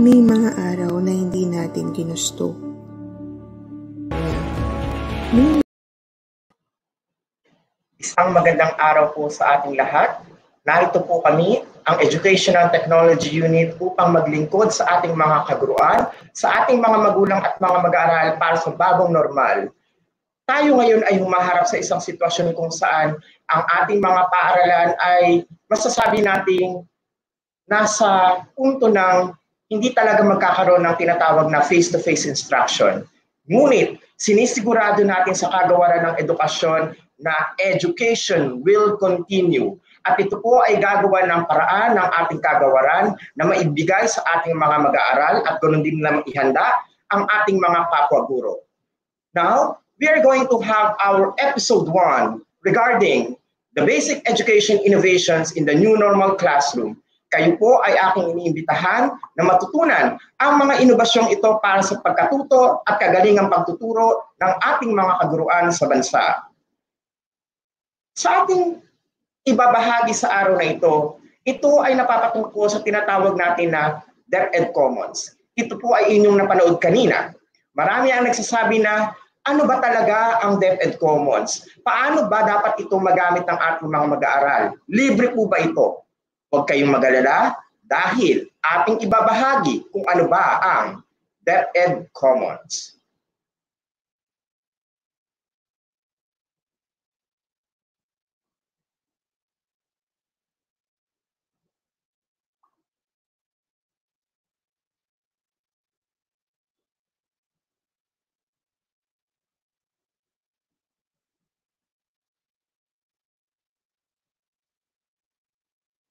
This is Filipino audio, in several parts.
May mga araw na hindi natin ginusto. Isang magandang araw po sa ating lahat. Narito po kami, ang Educational Technology Unit upang maglingkod sa ating mga kaguruan, sa ating mga magulang at mga mag-aaral para sa bagong normal. Tayo ngayon ay humaharap sa isang sitwasyon kung saan ang ating mga paaralan ay masasabi nating nasa punto ng hindi talaga magkakaroon ng tinatawag na face-to-face instruction. Ngunit, sinisigurado natin sa kagawaran ng edukasyon na education will continue. At ito po ay gagawa ng paraan ng ating kagawaran na maibigay sa ating mga mag-aaral at ganoon din na ihanda ang ating mga kapwa-guro. Now, we are going to have our episode 1 regarding the basic education innovations in the new normal classroom kayo po ay aking iniimbitahan na matutunan ang mga inobasyong ito para sa pagkatuto at kagalingang pagtuturo ng ating mga kaguruan sa bansa. Sa ating ibabahagi sa araw na ito, ito ay napapatungkol sa tinatawag natin na DepEd Commons. Ito po ay inyong napanood kanina. Marami ang nagsasabi na ano ba talaga ang DepEd Commons? Paano ba dapat ito magamit ng ating mga mag-aaral? Libre po ba ito? Huwag kayong magalala dahil ating ibabahagi kung ano ba ang DepEd Commons.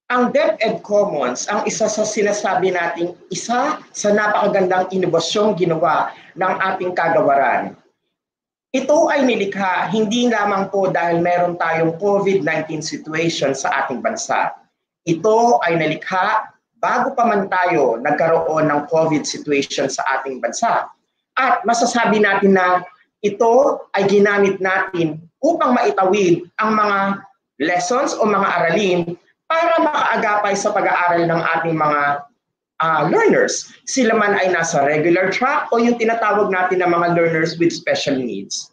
Ang DepEd Commons ang isa sa sinasabi nating isa sa napakagandang inobasyong ginawa ng ating kagawaran. Ito ay nilikha hindi lamang po dahil meron tayong COVID-19 situation sa ating bansa. Ito ay nalikha bago pa man tayo nagkaroon ng COVID situation sa ating bansa. At masasabi natin na ito ay ginamit natin upang maitawid ang mga lessons o mga aralin para makaagapay sa pag-aaral ng ating mga uh, learners. Sila man ay nasa regular track o yung tinatawag natin na mga learners with special needs.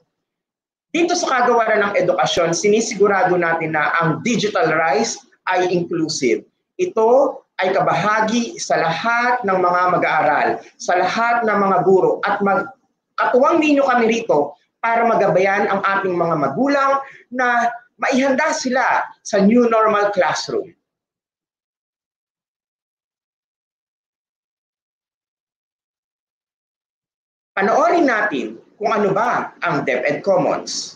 Dito sa kagawaran ng edukasyon, sinisigurado natin na ang digital rise ay inclusive. Ito ay kabahagi sa lahat ng mga mag-aaral, sa lahat ng mga guro at mag katuwang ninyo kami rito para magabayan ang ating mga magulang na maihanda sila sa new normal classroom. Panoorin natin kung ano ba ang DepEd Commons.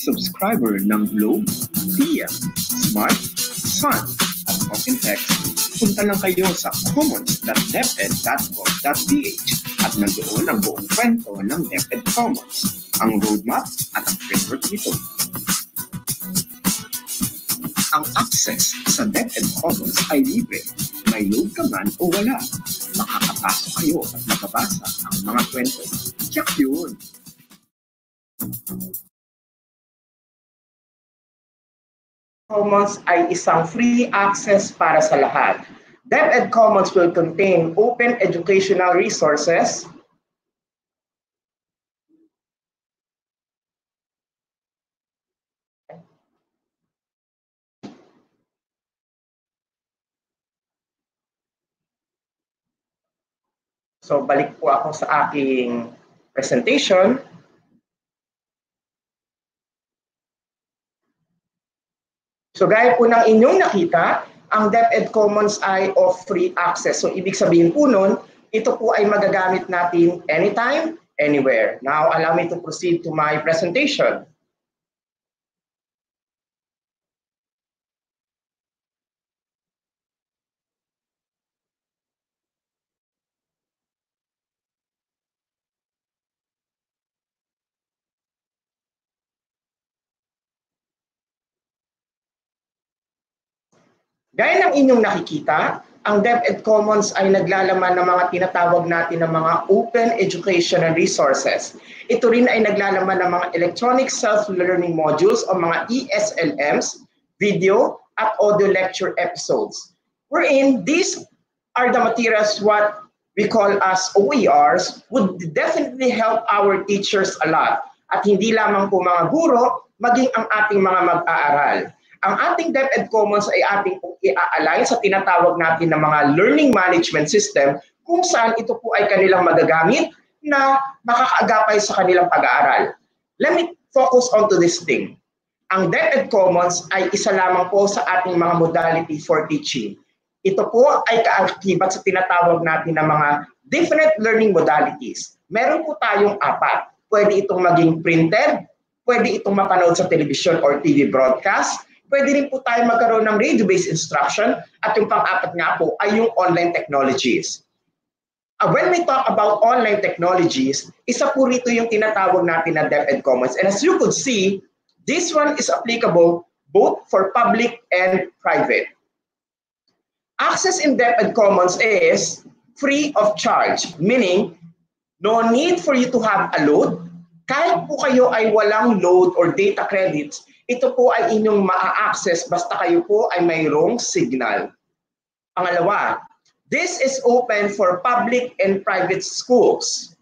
Subscriber ng Globe, TM, Smart, Sun, at OpenText, punta lang kayo sa commons.deped.gov.ph at nandoon ang buong kwento ng DepEd Commons, ang roadmap at ang framework nito. Ang access sa DepEd Commons ay libre. May load ka man o wala. Makakapasok kayo at makabasa ang mga kwento. Check yun! Commons ay isang free access para sa lahat. DepEd Commons will contain open educational resources, So balik po ako sa aking presentation. So gaya po ng inyong nakita, ang DepEd Commons ay of free access. So ibig sabihin po nun, ito po ay magagamit natin anytime, anywhere. Now allow me to proceed to my presentation. Gaya ng inyong nakikita, ang DepEd Commons ay naglalaman ng mga tinatawag natin ng mga open educational resources. Ito rin ay naglalaman ng mga electronic self-learning modules o mga ESLMs, video at audio lecture episodes. Wherein these are the materials what we call as OERs would definitely help our teachers a lot. At hindi lamang po mga guro, maging ang ating mga mag-aaral. Ang ating DepEd Commons ay ating i-align sa tinatawag natin na mga learning management system kung saan ito po ay kanilang magagamit na makakaagapay sa kanilang pag-aaral. Let me focus on to this thing. Ang DepEd Commons ay isa lamang po sa ating mga modality for teaching. Ito po ay kaakibat sa tinatawag natin na mga different learning modalities. Meron po tayong apat. Pwede itong maging printed, pwede itong mapanood sa television or TV broadcast, pwede rin po tayo magkaroon ng radio-based instruction at yung pang-apat nga po ay yung online technologies. Uh, when we talk about online technologies, isa po rito yung tinatawag natin na DepEd Commons. And as you could see, this one is applicable both for public and private. Access in DepEd Commons is free of charge, meaning no need for you to have a load. Kahit po kayo ay walang load or data credits, ito po ay inyong ma-access basta kayo po ay mayroong signal. Pangalawa, this is open for public and private schools.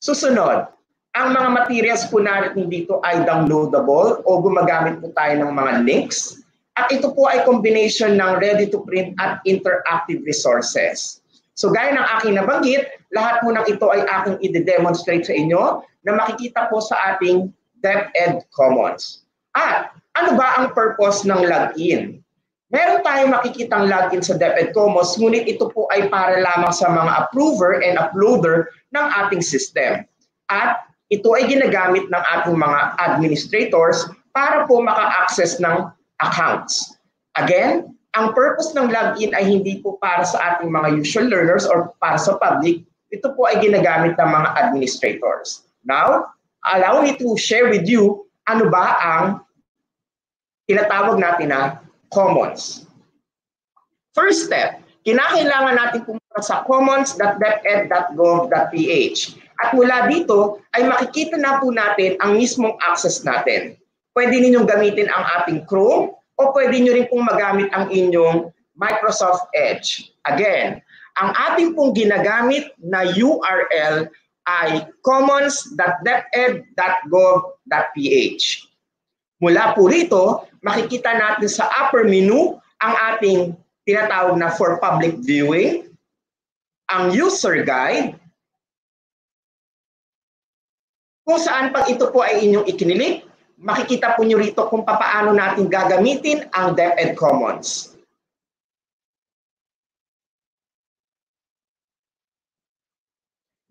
Susunod, ang mga materials po natin dito ay downloadable o gumagamit po tayo ng mga links. At ito po ay combination ng ready-to-print at interactive resources. So gaya ng aking nabanggit, lahat po ng ito ay aking i-demonstrate sa inyo na makikita po sa ating DepEd Commons. At ano ba ang purpose ng login? Meron tayong makikitang login sa DepEd Commons, ngunit ito po ay para lamang sa mga approver and uploader ng ating system. At ito ay ginagamit ng ating mga administrators para po maka-access ng accounts. Again, ang purpose ng login ay hindi po para sa ating mga usual learners or para sa public. Ito po ay ginagamit ng mga administrators. Now, allow me to share with you ano ba ang tinatawag natin na commons. First step, kinakailangan natin pumunta sa commons.deped.gov.ph. At mula dito ay makikita na po natin ang mismong access natin. Pwede ninyong gamitin ang ating Chrome o pwede nyo rin pong magamit ang inyong Microsoft Edge. Again, ang ating pong ginagamit na URL ay commons.deped.gov.ph. Mula po rito, makikita natin sa upper menu ang ating tinatawag na for public viewing, ang user guide, kung saan pag ito po ay inyong ikinilik, makikita po nyo rito kung paano natin gagamitin ang DepEd Commons.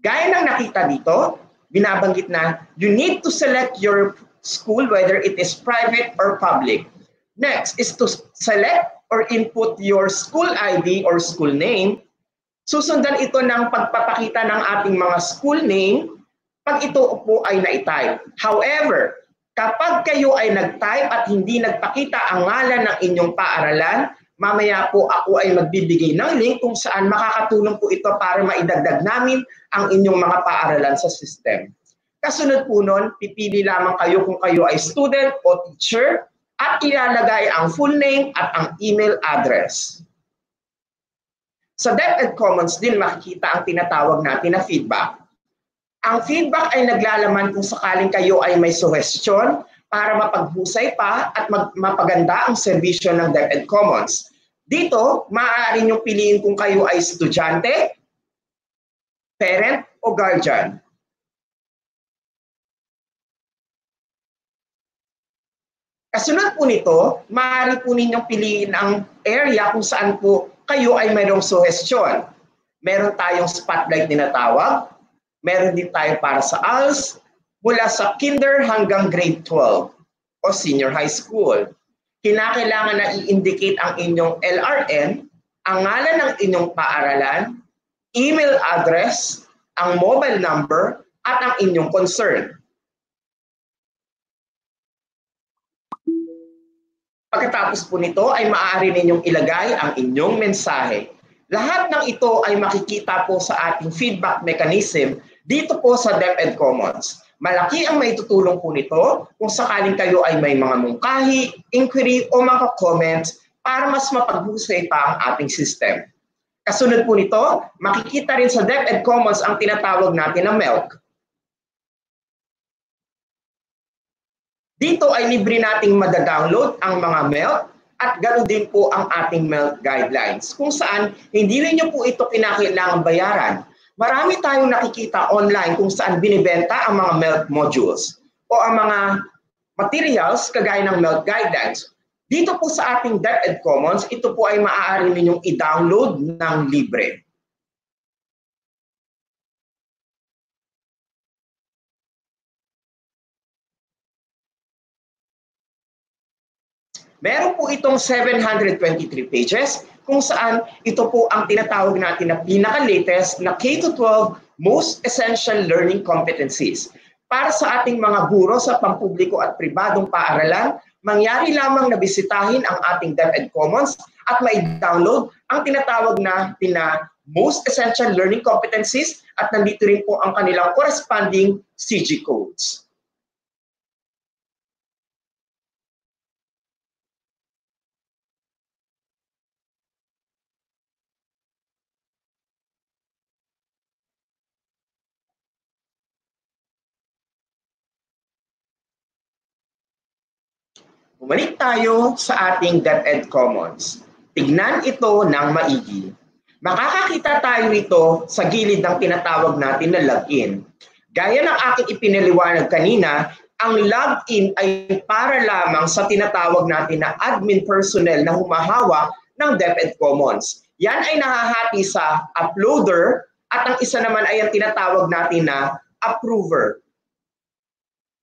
Gaya ng nakita dito, binabanggit na you need to select your school, whether it is private or public. Next is to select or input your school ID or school name. Susundan ito ng pagpapakita ng ating mga school name pag ito po ay na-type. However, kapag kayo ay nag-type at hindi nagpakita ang ngalan ng inyong paaralan, mamaya po ako ay magbibigay ng link kung saan makakatulong po ito para maidagdag namin ang inyong mga paaralan sa system. Kasunod po nun, pipili lamang kayo kung kayo ay student o teacher at ilalagay ang full name at ang email address. Sa DepEd Commons din makikita ang tinatawag natin na feedback. Ang feedback ay naglalaman kung sakaling kayo ay may suggestion para mapaghusay pa at mag- mapaganda ang serbisyo ng DepEd Commons. Dito, maaari niyong piliin kung kayo ay estudyante, parent, o guardian. Kasunod po nito, maaari po ninyong piliin ang area kung saan po kayo ay mayroong suggestion. Meron tayong spotlight na tawag, meron din tayo para sa ALS, mula sa kinder hanggang grade 12 o senior high school. Kinakailangan na i-indicate ang inyong LRN, ang ngalan ng inyong paaralan, email address, ang mobile number, at ang inyong concern. Pagkatapos po nito ay maaari ninyong ilagay ang inyong mensahe. Lahat ng ito ay makikita po sa ating feedback mechanism dito po sa DepEd Commons. Malaki ang maitutulong po nito kung sakaling kayo ay may mga mungkahi, inquiry o mga comments para mas mapaghusay pa ang ating system. Kasunod po nito, makikita rin sa DepEd Commons ang tinatawag natin na MELC Dito ay libre nating madadownload ang mga MELT at ganoon din po ang ating MELT guidelines kung saan hindi rin nyo po ito kinakailangan bayaran. Marami tayong nakikita online kung saan binibenta ang mga MELT modules o ang mga materials kagaya ng MELT guidelines. Dito po sa ating DepEd Commons, ito po ay maaari ninyong i-download ng libre. Meron po itong 723 pages kung saan ito po ang tinatawag natin na pinaka-latest na K-12 Most Essential Learning Competencies. Para sa ating mga guro sa pampubliko at pribadong paaralan, mangyari lamang na bisitahin ang ating DepEd Commons at mai-download ang tinatawag na tina Most Essential Learning Competencies at nandito rin po ang kanilang corresponding CG codes. Bumalik tayo sa ating DepEd Commons. Tignan ito ng maigi. Makakakita tayo rito sa gilid ng tinatawag natin na login. Gaya ng aking ipinaliwanag kanina, ang login ay para lamang sa tinatawag natin na admin personnel na humahawak ng DepEd Commons. Yan ay nahahati sa uploader at ang isa naman ay ang tinatawag natin na approver.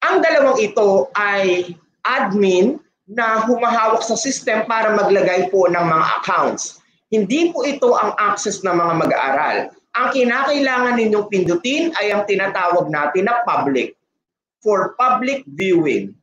Ang dalawang ito ay admin na humahawak sa system para maglagay po ng mga accounts. Hindi po ito ang access ng mga mag-aaral. Ang kinakailangan ninyong pindutin ay ang tinatawag natin na public for public viewing.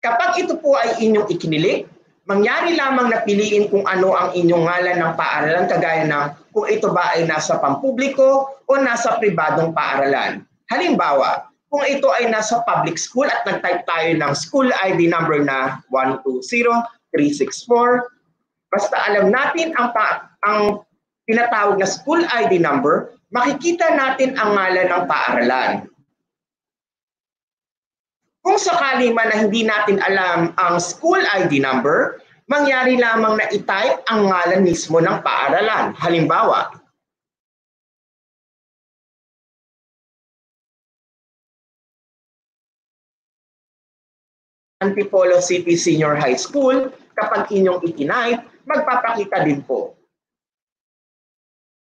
Kapag ito po ay inyong ikinilik, mangyari lamang na piliin kung ano ang inyong ngalan ng paaralan kagaya ng kung ito ba ay nasa pampubliko o nasa pribadong paaralan. Halimbawa, kung ito ay nasa public school at nag-type tayo ng school ID number na 120364, basta alam natin ang, pa, ang tinatawag na school ID number, makikita natin ang ngalan ng paaralan. Kung sakali man na hindi natin alam ang school ID number, mangyari lamang na i-type ang ngalan mismo ng paaralan. Halimbawa, Antipolo City Senior High School, kapag inyong itinipe, magpapakita din po.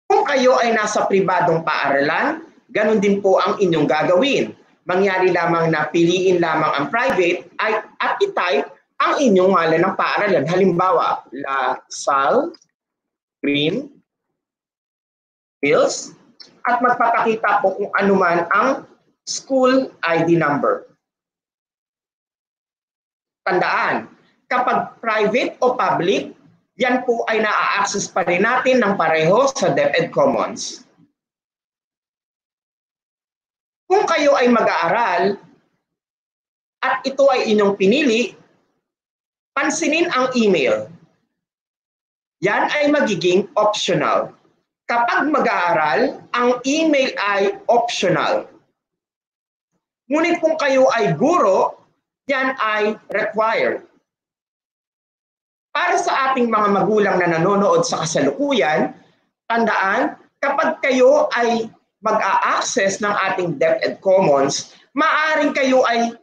Kung kayo ay nasa pribadong paaralan, ganun din po ang inyong gagawin. mangyari lamang na piliin lamang ang private ay, at i-type ang inyong ngalan ng paaralan. Halimbawa, La Salle Green Hills at magpapakita po kung ano man ang school ID number. Tandaan, kapag private o public, yan po ay na-access pa rin natin ng pareho sa DepEd Commons. Kung kayo ay mag-aaral at ito ay inyong pinili, pansinin ang email. Yan ay magiging optional. Kapag mag-aaral, ang email ay optional. Ngunit kung kayo ay guro, yan ay required. Para sa ating mga magulang na nanonood sa kasalukuyan, tandaan, kapag kayo ay mag-a-access ng ating DepEd Commons, maaring kayo ay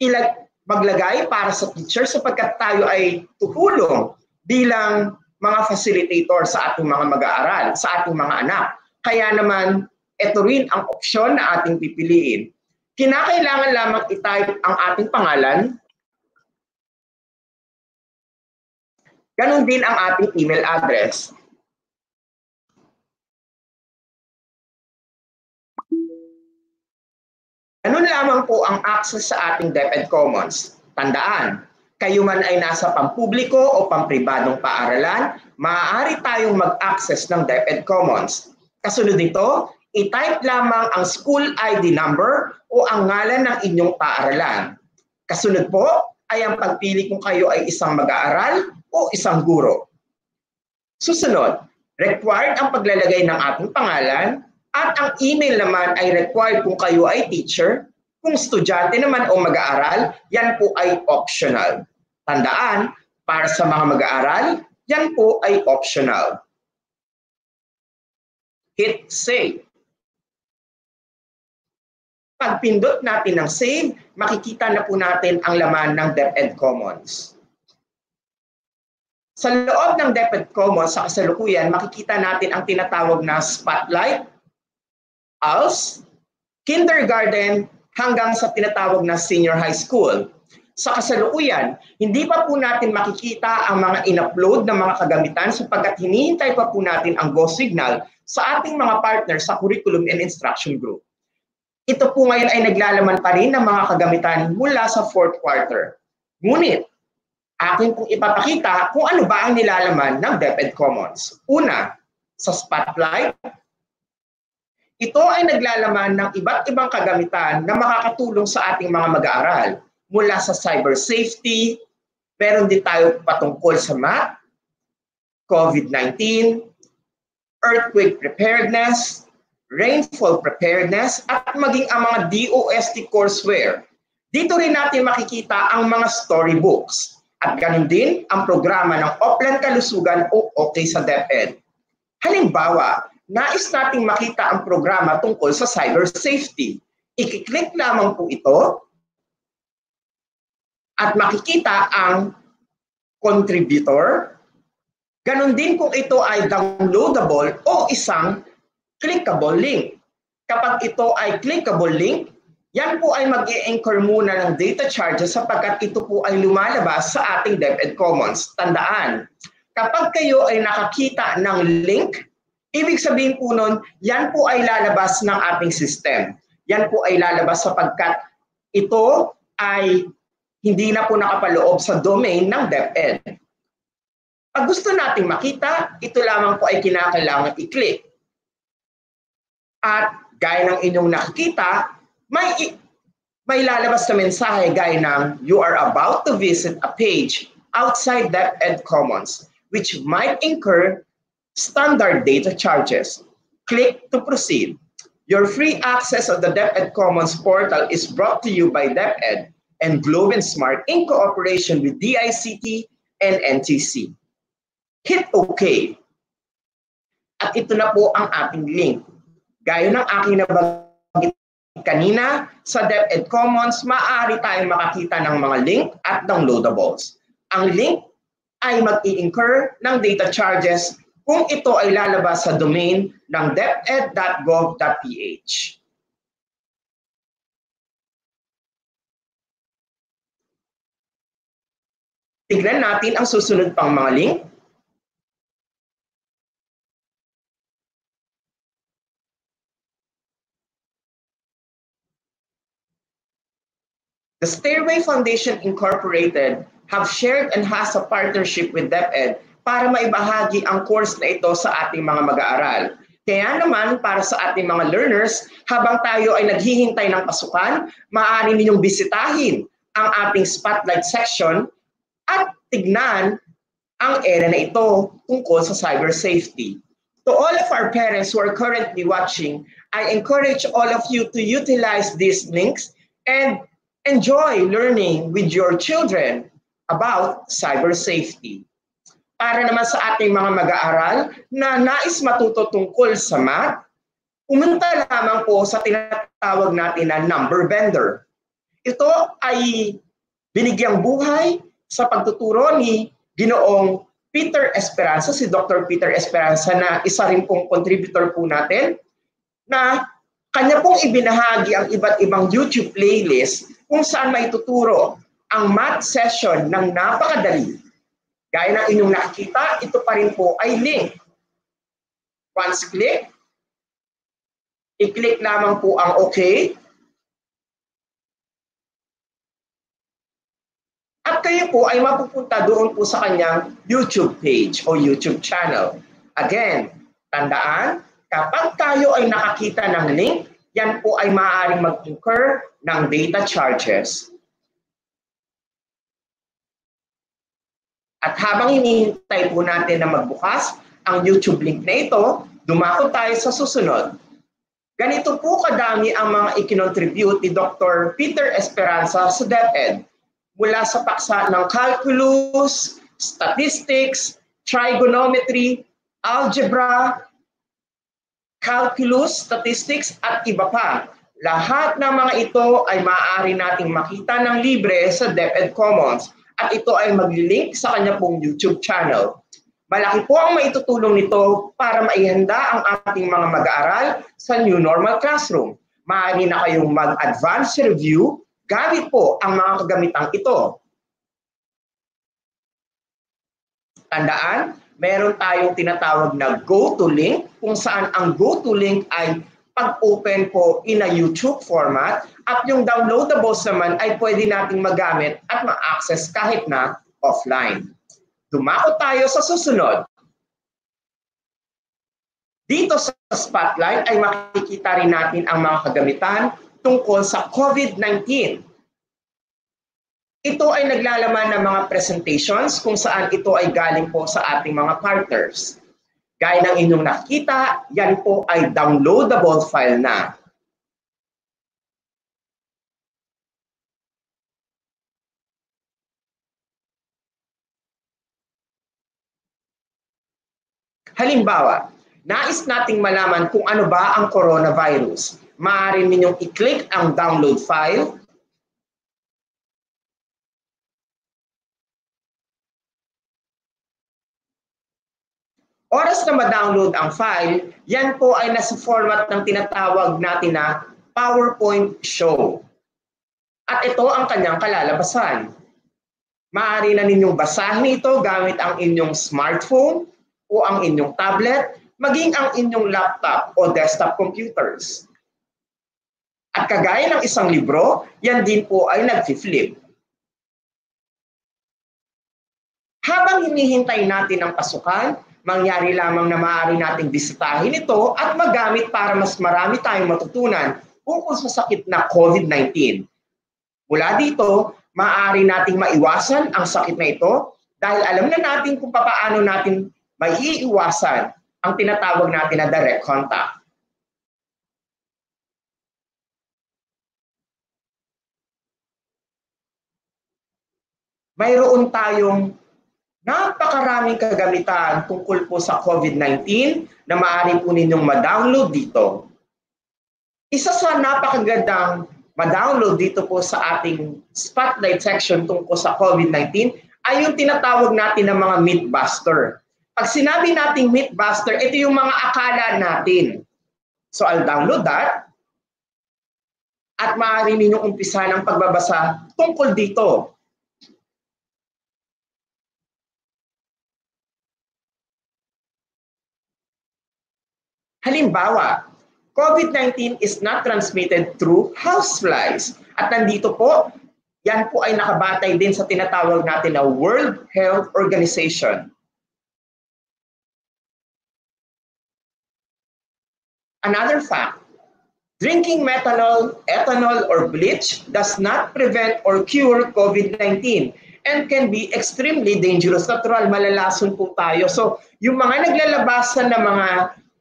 ilag maglagay para sa teacher sapagkat tayo ay tutulong bilang mga facilitator sa ating mga mag-aaral, sa ating mga anak. Kaya naman, ito rin ang opsyon na ating pipiliin. Kinakailangan lamang i-type ang ating pangalan. Ganon din ang ating email address. Ganun lamang po ang access sa ating DepEd Commons. Tandaan, kayo man ay nasa pampubliko o pampribadong paaralan, maaari tayong mag-access ng DepEd Commons. Kasunod nito, i-type lamang ang school ID number o ang ngalan ng inyong paaralan. Kasunod po ay ang pagpili kung kayo ay isang mag-aaral o isang guro. Susunod, required ang paglalagay ng ating pangalan, at ang email naman ay required kung kayo ay teacher. Kung estudyante naman o mag-aaral, yan po ay optional. Tandaan, para sa mga mag-aaral, yan po ay optional. Hit save. Pag pindot natin ng save, makikita na po natin ang laman ng DepEd Commons. Sa loob ng DepEd Commons sa kasalukuyan, makikita natin ang tinatawag na spotlight ALS, kindergarten hanggang sa tinatawag na senior high school. Sa kasalukuyan, hindi pa po natin makikita ang mga in-upload na mga kagamitan sapagkat hinihintay pa po natin ang go signal sa ating mga partner sa curriculum and instruction group. Ito po ngayon ay naglalaman pa rin ng mga kagamitan mula sa fourth quarter. Ngunit, akin pong ipapakita kung ano ba ang nilalaman ng DepEd Commons. Una, sa Spotlight, ito ay naglalaman ng iba't ibang kagamitan na makakatulong sa ating mga mag-aaral. Mula sa cyber safety, meron din tayo patungkol sa math, COVID-19, earthquake preparedness, rainfall preparedness, at maging ang mga DOST courseware. Dito rin natin makikita ang mga storybooks at ganun din ang programa ng Oplan Kalusugan o OK sa DepEd. Halimbawa, nais nating makita ang programa tungkol sa cyber safety. I-click lamang po ito at makikita ang contributor. Ganon din kung ito ay downloadable o isang clickable link. Kapag ito ay clickable link, yan po ay mag anchor muna ng data charges sapagkat ito po ay lumalabas sa ating DepEd Commons. Tandaan, kapag kayo ay nakakita ng link Ibig sabihin po nun, yan po ay lalabas ng ating system. Yan po ay lalabas sapagkat ito ay hindi na po nakapaloob sa domain ng DepEd. Pag gusto nating makita, ito lamang po ay kinakailangan i-click. At gaya ng inyong nakikita, may, may lalabas na mensahe gaya ng you are about to visit a page outside DepEd Commons which might incur Standard data charges. Click to proceed. Your free access of the DepEd Commons portal is brought to you by DepEd and Globe and Smart in cooperation with DICT and NTC. Hit OK. At ito na po ang ating link. Gaya ng aking nabanggit kanina, sa DepEd Commons, maaari tayong makakita ng mga link at downloadables. Ang link ay mag-i-incur ng data charges kung ito ay lalabas sa domain ng deped.gov.ph. Tignan natin ang susunod pang mga link The Stairway Foundation Incorporated have shared and has a partnership with DepEd para maibahagi ang course na ito sa ating mga mag-aaral. Kaya naman, para sa ating mga learners, habang tayo ay naghihintay ng pasukan, maaari ninyong bisitahin ang ating spotlight section at tignan ang area na ito tungkol sa cyber safety. To all of our parents who are currently watching, I encourage all of you to utilize these links and enjoy learning with your children about cyber safety. Para naman sa ating mga mag-aaral na nais matuto tungkol sa math, pumunta lamang po sa tinatawag natin na number vendor. Ito ay binigyang buhay sa pagtuturo ni Ginoong Peter Esperanza, si Dr. Peter Esperanza na isa rin pong contributor po natin na kanya pong ibinahagi ang iba't ibang YouTube playlist kung saan maituturo ang math session ng napakadali. Gaya ng inyong nakikita, ito pa rin po ay link. Once click, i-click lamang po ang OK. At kayo po ay mapupunta doon po sa kanyang YouTube page o YouTube channel. Again, tandaan, kapag tayo ay nakakita ng link, yan po ay maaaring mag-incur ng data charges. At habang hinihintay po natin na magbukas ang YouTube link na ito, dumako tayo sa susunod. Ganito po kadami ang mga ikinontribute ni Dr. Peter Esperanza sa DepEd mula sa paksa ng calculus, statistics, trigonometry, algebra, calculus, statistics, at iba pa. Lahat ng mga ito ay maaari nating makita ng libre sa DepEd Commons at ito ay mag-link sa kanya pong YouTube channel. Malaki po ang maitutulong nito para maihanda ang ating mga mag-aaral sa New Normal Classroom. Maaari na kayong mag-advance review gamit po ang mga kagamitang ito. Tandaan, meron tayong tinatawag na go-to link kung saan ang go-to link ay pag-open po in a YouTube format at yung downloadables naman ay pwede nating magamit at ma-access kahit na offline. Dumako tayo sa susunod. Dito sa Spotlight ay makikita rin natin ang mga kagamitan tungkol sa COVID-19. Ito ay naglalaman ng mga presentations kung saan ito ay galing po sa ating mga partners. Gaya ng inyong nakita, yan po ay downloadable file na. Halimbawa, nais nating malaman kung ano ba ang coronavirus. Maaari ninyong i-click ang download file. Oras na ma-download ang file, yan po ay nasa format ng tinatawag natin na PowerPoint show. At ito ang kanyang kalalabasan. Maaari na ninyong basahin ito gamit ang inyong smartphone o ang inyong tablet, maging ang inyong laptop o desktop computers. At kagaya ng isang libro, yan din po ay nag-flip. Habang hinihintay natin ang pasukan, mangyari lamang na maaari nating bisitahin ito at magamit para mas marami tayong matutunan tungkol sa sakit na COVID-19. Mula dito, maaari nating maiwasan ang sakit na ito dahil alam na natin kung paano natin maiiwasan ang tinatawag natin na direct contact. Mayroon tayong napakaraming kagamitan tungkol po sa COVID-19 na maaari po ninyong ma-download dito. Isa sa napakagandang ma-download dito po sa ating spotlight section tungkol sa COVID-19 ay yung tinatawag natin ng mga Mythbuster. Pag sinabi nating Mythbuster, ito yung mga akala natin. So I'll download that at maaari ninyong umpisa ng pagbabasa tungkol dito Halimbawa, COVID-19 is not transmitted through houseflies. At nandito po, yan po ay nakabatay din sa tinatawag natin na World Health Organization. Another fact, drinking methanol, ethanol, or bleach does not prevent or cure COVID-19 and can be extremely dangerous. Natural, malalason po tayo. So, yung mga naglalabasan ng mga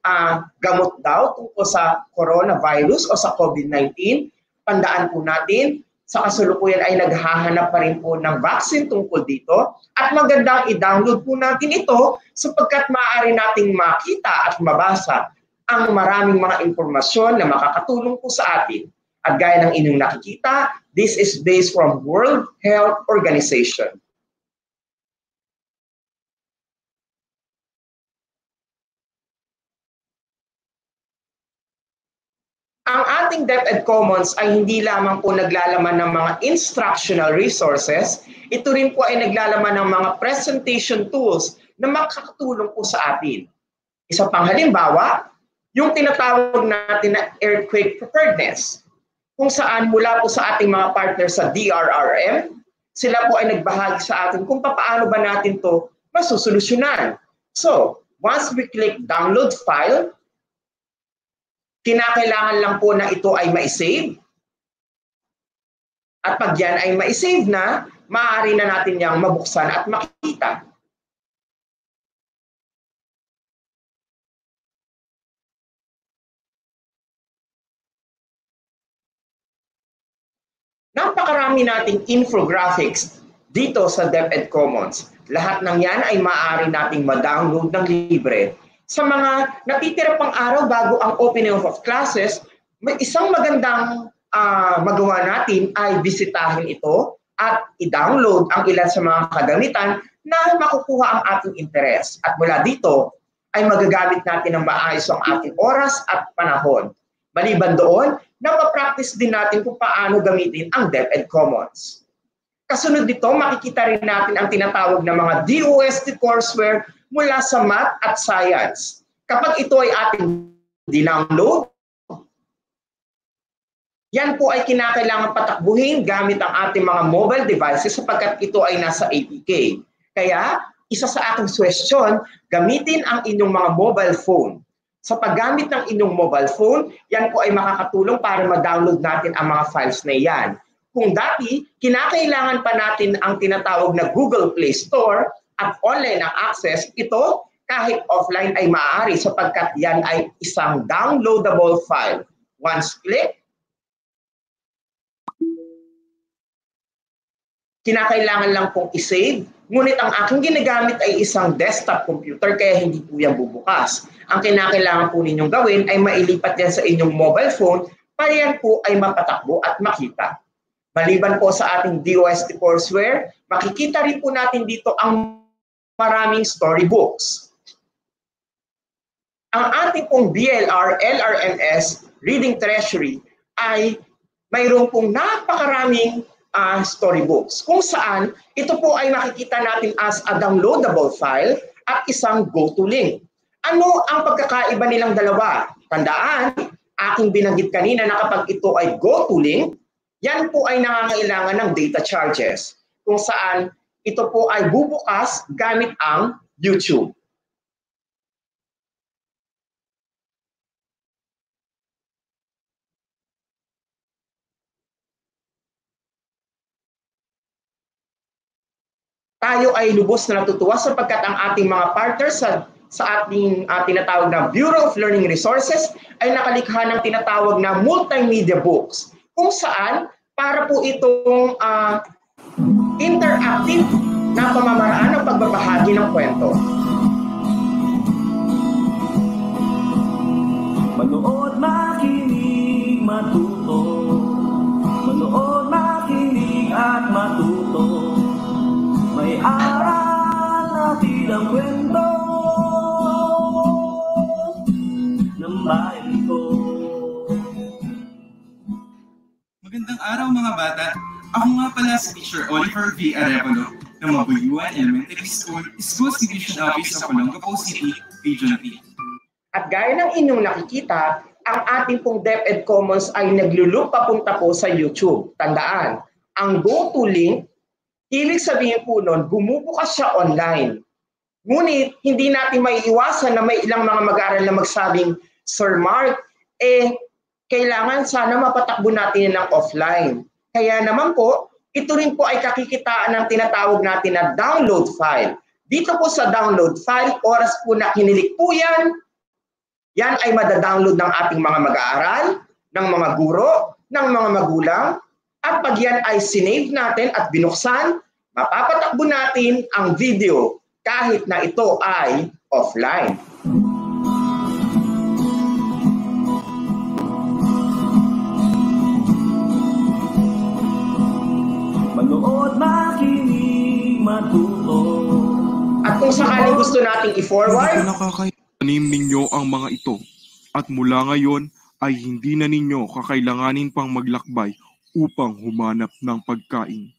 uh, gamot daw tungkol sa coronavirus o sa COVID-19. Tandaan po natin, sa kasalukuyan ay naghahanap pa rin po ng vaccine tungkol dito at magandang i-download po natin ito sapagkat maaari nating makita at mabasa ang maraming mga impormasyon na makakatulong po sa atin. At gaya ng inyong nakikita, this is based from World Health Organization. Ang ating DepEd Commons ay hindi lamang po naglalaman ng mga instructional resources, ito rin po ay naglalaman ng mga presentation tools na makakatulong po sa atin. Isa pang halimbawa, yung tinatawag natin na earthquake preparedness, kung saan mula po sa ating mga partners sa DRRM, sila po ay nagbahagi sa atin kung paano ba natin to masusolusyonan. So, once we click download file, Kinakailangan lang po na ito ay ma-save. At pag yan ay ma-save na, maaari na natin yang mabuksan at makita. Napakarami nating infographics dito sa DepEd Commons. Lahat ng yan ay maaari nating ma-download ng libre sa mga natitira pang araw bago ang opening of classes, may isang magandang uh, magawa natin ay bisitahin ito at i-download ang ilan sa mga kagamitan na makukuha ang ating interes. At mula dito ay magagamit natin ng maayos ang ating oras at panahon. Maliban doon, napapractice din natin kung paano gamitin ang DepEd Commons. Kasunod dito, makikita rin natin ang tinatawag na mga DOST courseware mula sa math at science. Kapag ito ay ating dinownload, yan po ay kinakailangan patakbuhin gamit ang ating mga mobile devices sapagkat ito ay nasa APK. Kaya, isa sa aking suggestion, gamitin ang inyong mga mobile phone. Sa paggamit ng inyong mobile phone, yan po ay makakatulong para ma-download natin ang mga files na yan. Kung dati, kinakailangan pa natin ang tinatawag na Google Play Store, at online ang access, ito kahit offline ay maaari sapagkat yan ay isang downloadable file. Once click, kinakailangan lang pong isave. Ngunit ang aking ginagamit ay isang desktop computer kaya hindi po yan bubukas. Ang kinakailangan po ninyong gawin ay mailipat yan sa inyong mobile phone para yan po ay mapatakbo at makita. Maliban po sa ating DOST courseware, makikita rin po natin dito ang maraming storybooks. Ang ating pong BLR, LRMS, Reading Treasury ay mayroon pong napakaraming uh, storybooks kung saan ito po ay makikita natin as a downloadable file at isang go-to link. Ano ang pagkakaiba nilang dalawa? Tandaan, aking binanggit kanina na kapag ito ay go-to link, yan po ay nangangailangan ng data charges kung saan ito po ay bubukas gamit ang YouTube. Tayo ay lubos na natutuwa sapagkat ang ating mga partners sa sa ating uh, tinatawag na Bureau of Learning Resources ay nakalikha ng tinatawag na multimedia books kung saan para po itong uh, interactive na pamamaraan ng pagbabahagi ng kwento. Manood, makinig, matuto. Manood, makinig at matuto. May aral na tilang kwento ng bayan ko. Magandang araw mga bata. Ako nga pala si Teacher Oliver V. Arevalo ng Mabuyuan Elementary School, Schools Division Office of Olongapo City, Region 3. At gaya ng inyong nakikita, ang ating pong DepEd Commons ay naglulup papunta po sa YouTube. Tandaan, ang go-to link, ibig sabihin po nun, bumubukas siya online. Ngunit, hindi natin maiiwasan na may ilang mga mag-aaral na magsabing, Sir Mark, eh, kailangan sana mapatakbo natin ng offline. Kaya naman po, ito rin po ay kakikitaan ng tinatawag natin na download file. Dito po sa download file, oras po na kinilik po yan, yan ay madadownload ng ating mga mag-aaral, ng mga guro, ng mga magulang, at pag yan ay sinave natin at binuksan, mapapatakbo natin ang video kahit na ito ay offline. At kung sakaling gusto nating i-forward, nakakayanin ninyo ang mga ito. At mula ngayon ay hindi na ninyo kakailanganin pang maglakbay upang humanap ng pagkain.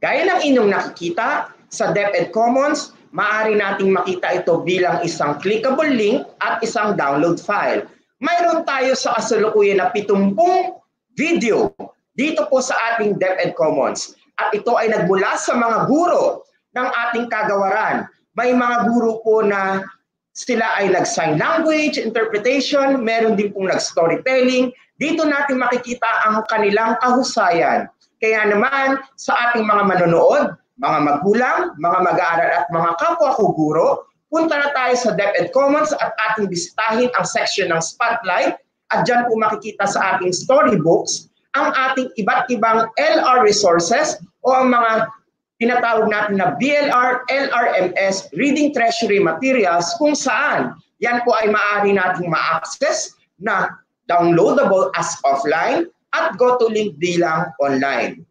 Gaya ng inyong nakikita sa DepEd Commons, maaari nating makita ito bilang isang clickable link at isang download file. Mayroon tayo sa kasalukuyan na 70 video dito po sa ating DepEd Commons. At ito ay nagmula sa mga guro ng ating kagawaran. May mga guro po na sila ay nag-sign language, interpretation, meron din pong nag-storytelling. Dito natin makikita ang kanilang kahusayan. Kaya naman sa ating mga manonood, mga magulang, mga mag-aaral at mga kapwa ko guro, punta na tayo sa DepEd Commons at ating bisitahin ang section ng Spotlight at dyan po makikita sa ating storybooks ang ating iba't ibang LR resources o ang mga tinatawag natin na BLR, LRMS, Reading Treasury Materials kung saan yan po ay maaari nating ma-access na downloadable as offline at go to link bilang online.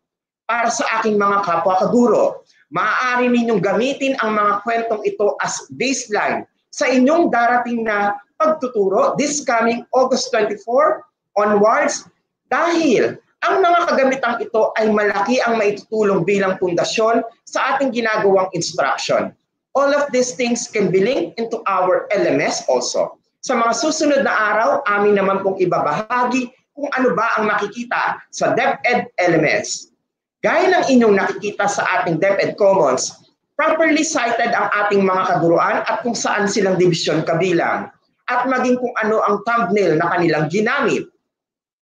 Para sa aking mga kapwa kaguro, maaari ninyong gamitin ang mga kwentong ito as baseline sa inyong darating na pagtuturo this coming August 24 onwards dahil ang mga kagamitang ito ay malaki ang maitutulong bilang pundasyon sa ating ginagawang instruction. All of these things can be linked into our LMS also. Sa mga susunod na araw, amin naman pong ibabahagi kung ano ba ang makikita sa DepEd LMS. Gaya ng inyong nakikita sa ating DepEd Commons, properly cited ang ating mga kaguruan at kung saan silang division kabilang at maging kung ano ang thumbnail na kanilang ginamit.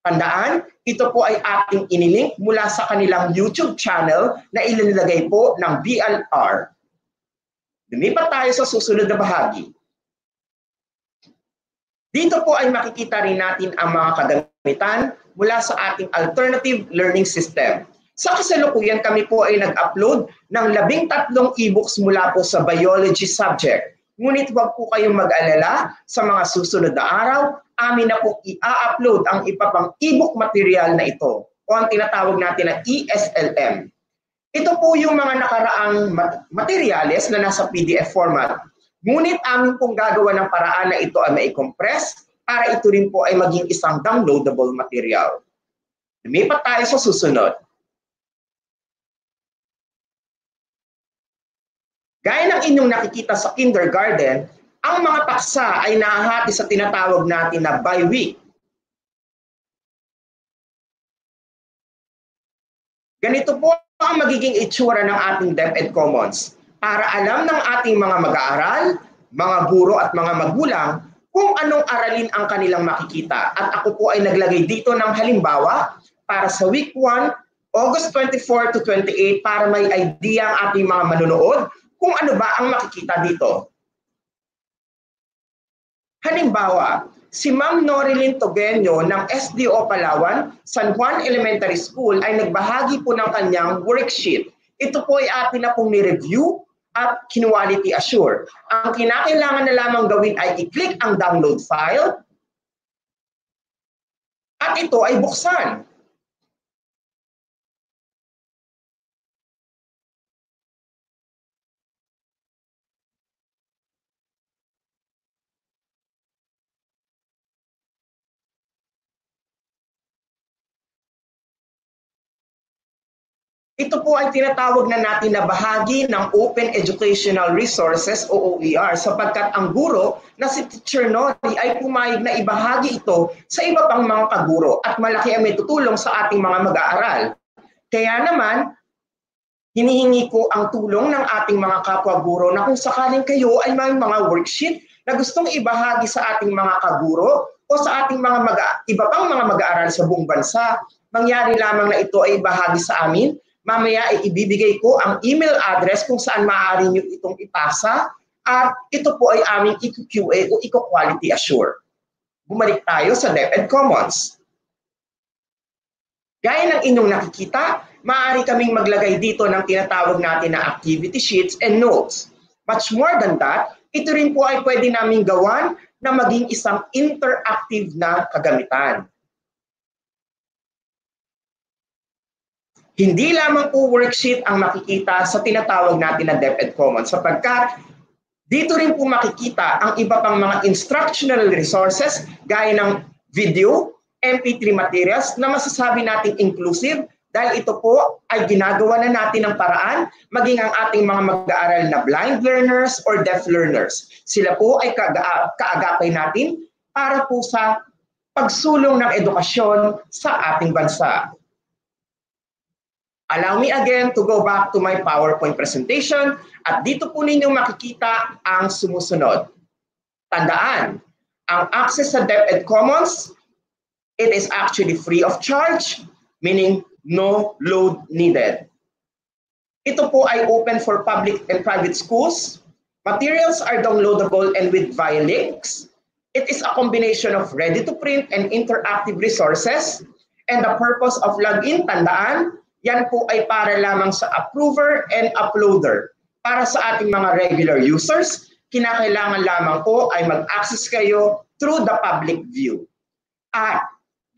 Tandaan, ito po ay ating inilink mula sa kanilang YouTube channel na ilinilagay po ng BLR. Lumipat tayo sa susunod na bahagi. Dito po ay makikita rin natin ang mga kagamitan mula sa ating alternative learning system. Sa kasalukuyan kami po ay nag-upload ng labing tatlong e-books mula po sa biology subject. Ngunit huwag po kayong mag-alala sa mga susunod na araw, amin na po i-upload ang iba pang e-book material na ito o ang tinatawag natin na ESLM. Ito po yung mga nakaraang materials na nasa PDF format. Ngunit amin pong gagawa ng paraan na ito ay mai-compress para ito rin po ay maging isang downloadable material. Lumipat tayo sa susunod. Gaya ng inyong nakikita sa kindergarten, ang mga paksa ay nahahati sa tinatawag natin na by week. Ganito po ang magiging itsura ng ating DepEd Commons para alam ng ating mga mag-aaral, mga guro at mga magulang kung anong aralin ang kanilang makikita. At ako po ay naglagay dito ng halimbawa para sa week 1, August 24 to 28 para may idea ang ating mga manonood kung ano ba ang makikita dito. Halimbawa, si Ma'am Norilyn Togenyo ng SDO Palawan, San Juan Elementary School ay nagbahagi po ng kanyang worksheet. Ito po ay atin na pong ni-review at quality assure. Ang kinakailangan na lamang gawin ay i-click ang download file at ito ay buksan. Ito po ay tinatawag na natin na bahagi ng Open Educational Resources o OER sapagkat ang guro na si Teacher Nori ay pumayag na ibahagi ito sa iba pang mga kaguro at malaki ang may tutulong sa ating mga mag-aaral. Kaya naman, hinihingi ko ang tulong ng ating mga kapwa guro na kung sakaling kayo ay may mga worksheet na gustong ibahagi sa ating mga kaguro o sa ating mga mag iba pang mga mag-aaral sa buong bansa, mangyari lamang na ito ay ibahagi sa amin Mamaya ay ibibigay ko ang email address kung saan maaari nyo itong ipasa at ito po ay aming IQ-QA o Eco-Quality Assure. Bumalik tayo sa DepEd Commons. Gaya ng inyong nakikita, maaari kaming maglagay dito ng tinatawag natin na activity sheets and notes. Much more than that, ito rin po ay pwede naming gawan na maging isang interactive na kagamitan. Hindi lamang po worksheet ang makikita sa tinatawag natin na DepEd Commons sapagkat dito rin po makikita ang iba pang mga instructional resources gaya ng video, MP3 materials na masasabi nating inclusive dahil ito po ay ginagawa na natin ng paraan maging ang ating mga mag-aaral na blind learners or deaf learners. Sila po ay kaagapay natin para po sa pagsulong ng edukasyon sa ating bansa. Allow me again to go back to my PowerPoint presentation at dito po ninyo makikita ang sumusunod. Tandaan, ang access sa DepEd Commons, it is actually free of charge, meaning no load needed. Ito po ay open for public and private schools. Materials are downloadable and with via links. It is a combination of ready-to-print and interactive resources. And the purpose of login, tandaan, yan po ay para lamang sa approver and uploader. Para sa ating mga regular users, kinakailangan lamang po ay mag-access kayo through the public view. At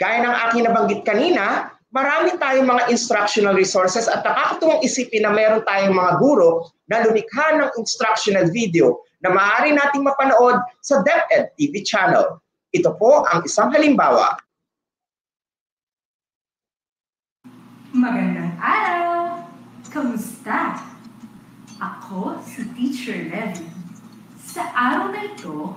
gaya ng aking nabanggit kanina, marami tayong mga instructional resources at nakakatuwang isipin na meron tayong mga guro na lumikha ng instructional video na maaari nating mapanood sa DepEd TV channel. Ito po ang isang halimbawa. Magandang araw! Kamusta? Ako si Teacher Levin. Sa araw na ito,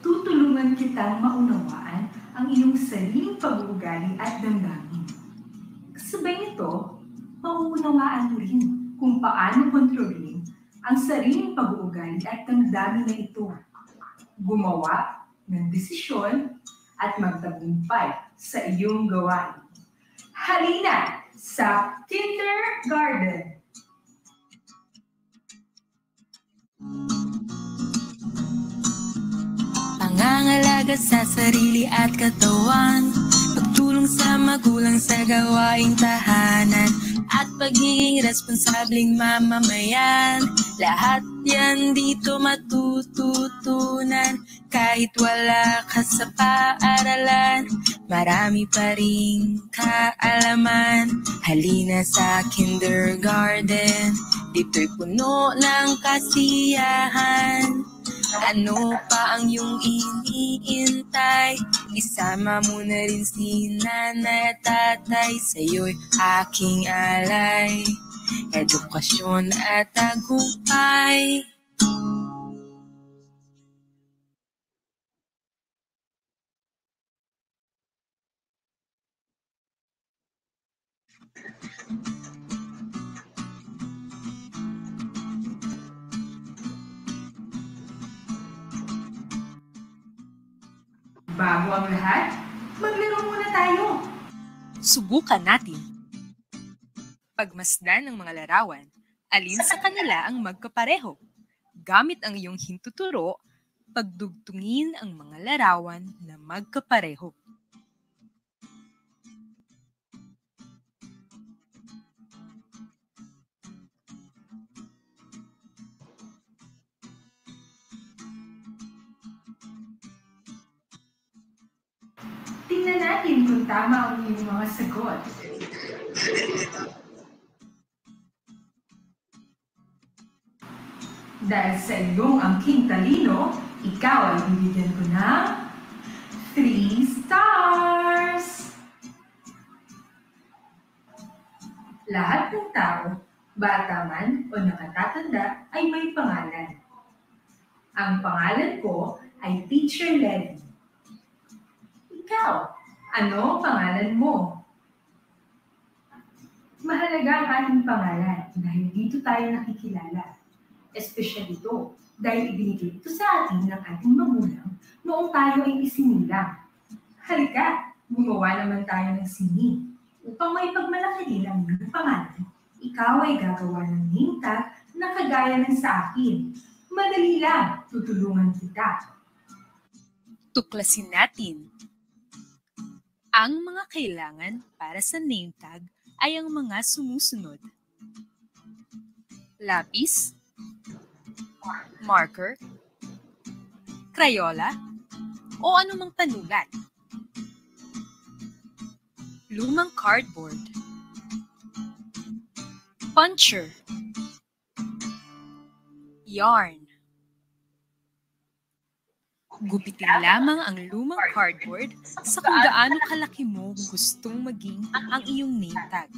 tutulungan kitang maunawaan ang iyong sariling pag-uugali at damdamin. Kasabay nito, mauunawaan mo rin kung paano kontrolin ang sariling pag-uugali at damdamin na ito. Gumawa ng desisyon at magtagumpay sa iyong gawain. Halina! Sa kindergarten. Pangangalaga sa sarili at katawan. Pagtulong sa magulang sa gawaing tahanan. At pagiging responsableng mamamayan. Lahat yan dito matututunan. Kahit wala ka sa paaralan Marami pa rin kaalaman. Halina sa kindergarten Dito'y puno ng kasiyahan. Ano pa ang iyong iniintay? Isama mo na rin si nanay at tatay Sa'yo'y aking alay Edukasyon at tagumpay Bago ang lahat, maglaro muna tayo. Subukan natin. Pagmasdan ng mga larawan, alin sa kanila ang magkapareho. Gamit ang iyong hintuturo, pagdugtungin ang mga larawan na magkapareho. Tingnan natin kung tama ang iyong mga sagot. Dahil sa iyong angking talino, ikaw ay bibigyan ko ng 3 stars! Lahat ng tao, bata man o nakatatanda, ay may pangalan. Ang pangalan ko ay Teacher Levy. Ikaw, ano ang pangalan mo? Mahalaga ang ating pangalan dahil dito tayo nakikilala. Especially ito dahil ibinigay ito sa atin ng ating magulang noong tayo ay isinilang. Halika, gumawa naman tayo ng sini upang may pagmalaki ang iyong pangalan. Ikaw ay gagawa ng name na kagaya ng sa akin. Madali lang, tutulungan kita. Tuklasin natin. Ang mga kailangan para sa name tag ay ang mga sumusunod. Lapis, marker, Crayola, o anumang panulat. Lumang cardboard. Puncher. Yarn. Gupitin lamang ang lumang cardboard sa kung gaano kalaki mo gustong maging ang iyong name tag.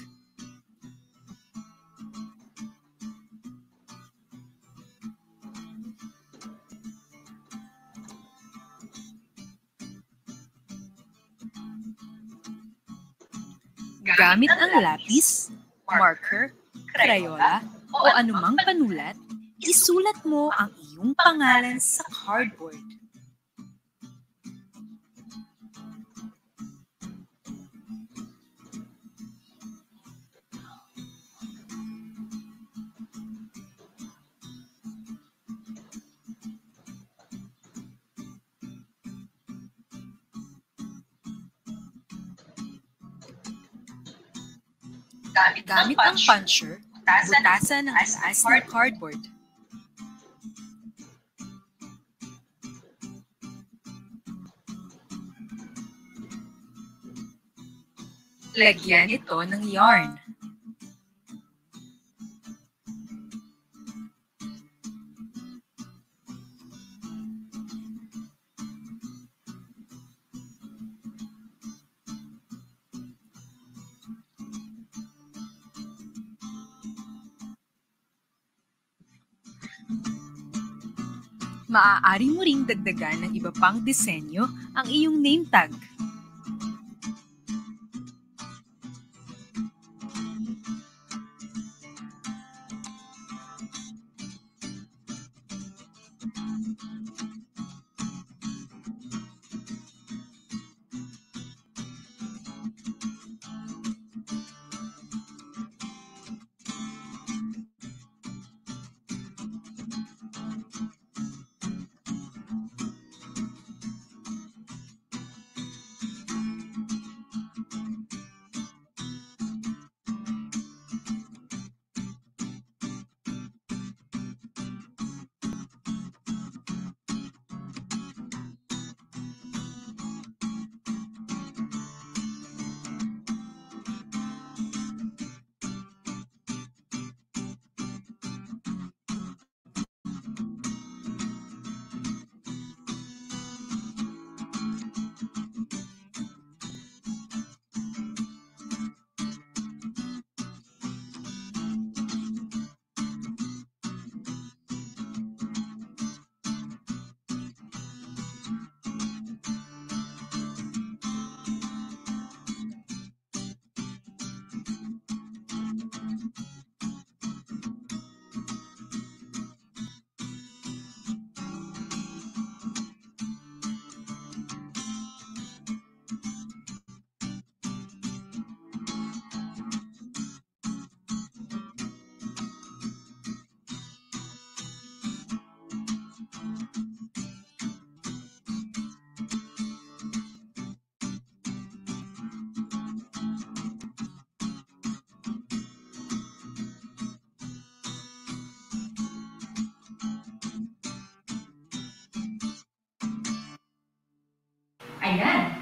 Gamit ang lapis, marker, Crayola, o anumang panulat, isulat mo ang iyong pangalan sa cardboard. Gamit ang puncher, butasan ng taas ng cardboard. Lagyan ito ng yarn. Maaari mo ring dagdagan ng iba pang disenyo ang iyong name tag.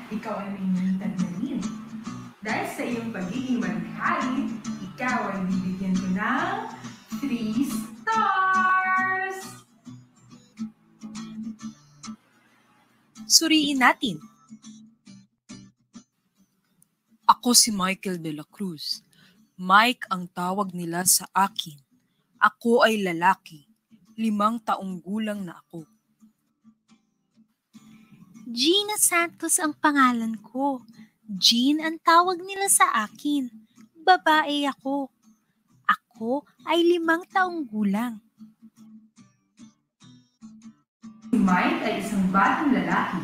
Ikaw ay may rin. Dahil sa iyong pagiging malikhain, ikaw ay bibigyan ko ng 3 stars! Suriin natin. Ako si Michael de la Cruz. Mike ang tawag nila sa akin. Ako ay lalaki. Limang taong gulang na ako. Santos ang pangalan ko. Jean ang tawag nila sa akin. Babae ako. Ako ay limang taong gulang. Si Mike ay isang batang lalaki.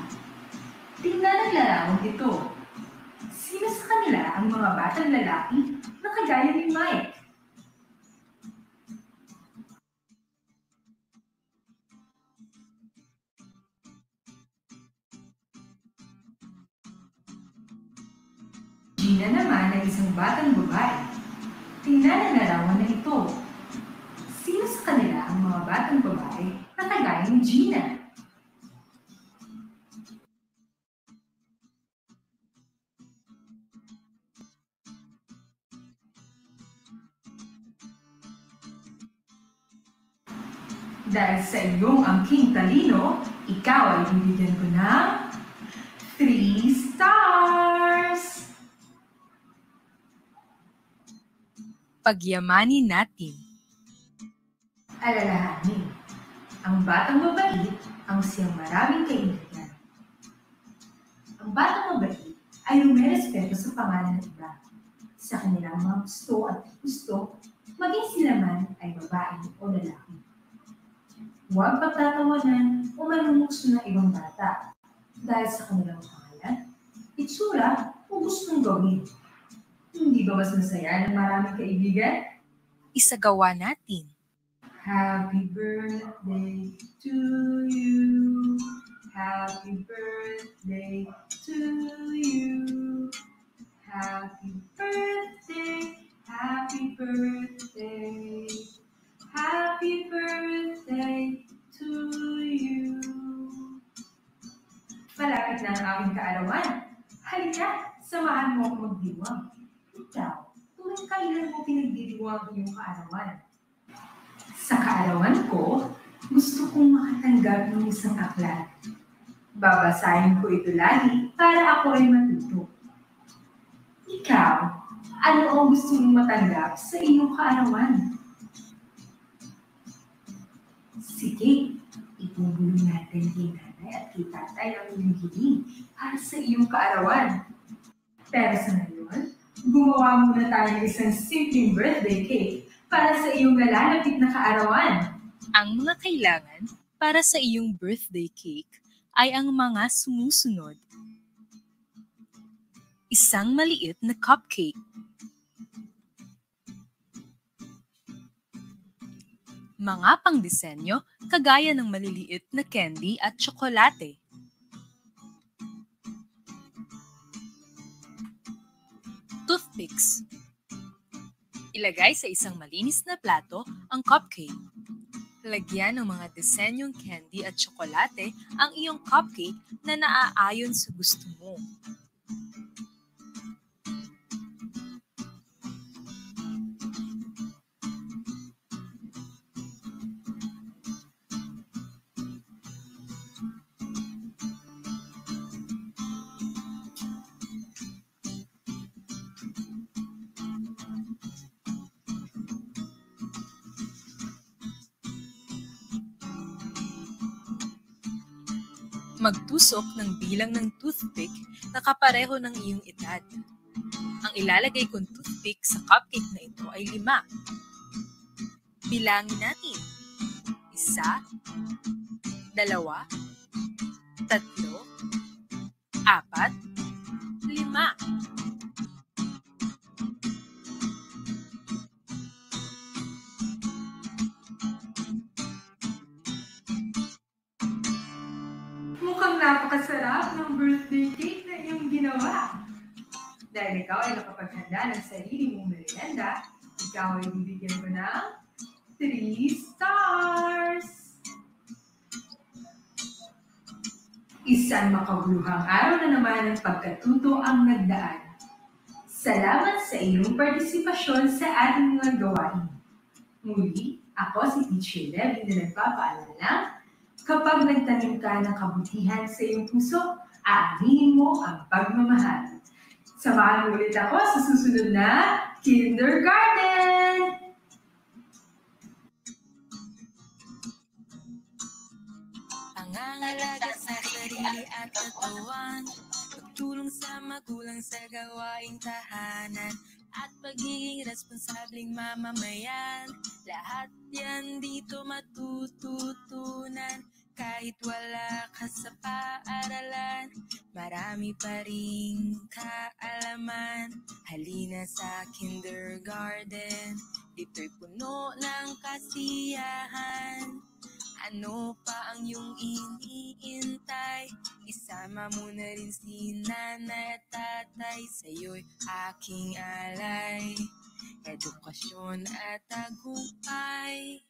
Tingnan ang larawang ito. Sino sa kanila ang mga batang lalaki na kagaya ni Mike? Ni Gina? Dahil sa iyong angking talino, ikaw ay bibigyan ko ng 3 stars! Pagyamanin natin. Alalahanin, ang batang mabait ang siyang maraming kaibigan. Ang batang mabait ay rumerespeto sa pangalan ng iba, sa kanilang mga gusto at gusto, maging sila man ay babae o lalaki. Huwag pagtatawanan o manumukso ng ibang bata dahil sa kanilang pangalan, itsura o gustong gawin. Hindi ba mas masaya ng maraming kaibigan? Isagawa natin. Happy birthday to you. Happy birthday to you. Happy birthday. Happy birthday. Happy birthday to you. Malapit na ang aking kaarawan. Halika, samahan mo ako magdiwang. Ikaw, tuwing kailan mo pinagdidiwang ang iyong kaarawan? Sa kaarawan ko, gusto kong makatanggap ng isang aklat. Babasahin ko ito lagi para ako ay matuto. Ikaw, ano ang gusto mong matanggap sa iyong kaarawan? Sige, ibubulong natin kay nanay at kay tatay ang iyong hiling para sa iyong kaarawan. Pero sa ngayon, gumawa muna tayo ng isang simpleng birthday cake para sa iyong nalalapit na kaarawan. Ang mga kailangan para sa iyong birthday cake ay ang mga sumusunod. Isang maliit na cupcake. Mga pangdisenyo kagaya ng maliliit na candy at tsokolate. Toothpicks. Ilagay sa isang malinis na plato ang cupcake. Lagyan ng mga disenyong candy at tsokolate ang iyong cupcake na naaayon sa gusto mo. Magtusok ng bilang ng toothpick na kapareho ng iyong edad. Ang ilalagay kong toothpick sa cupcake na ito ay lima. Bilangin natin. Isa, dalawa, tatlo, apat, lima. Dahil ikaw ay nakapaghanda ng sarili mong merienda, ikaw ay bibigyan ko ng 3 stars! Isang makabuluhang araw na naman ng pagkatuto ang nagdaan. Salamat sa iyong partisipasyon sa ating mga gawain. Muli, ako si Teacher Levy na nagpapaalala Kapag nagtanim ka ng kabutihan sa iyong puso, aaminin mo ang pagmamahal. Samahan ulit ako sa susunod na Kindergarten! Pangangalaga sa sarili at katawan Pagtulong sa magulang sa gawaing tahanan At pagiging responsableng mamamayan Lahat yan dito matututunan kahit wala ka sa paaralan, marami pa ring kaalaman. Halina sa kindergarten, dito'y puno ng kasiyahan. Ano pa ang iyong iniintay? Isama mo na rin si nanay at tatay Sa'yo'y aking alay Edukasyon at tagumpay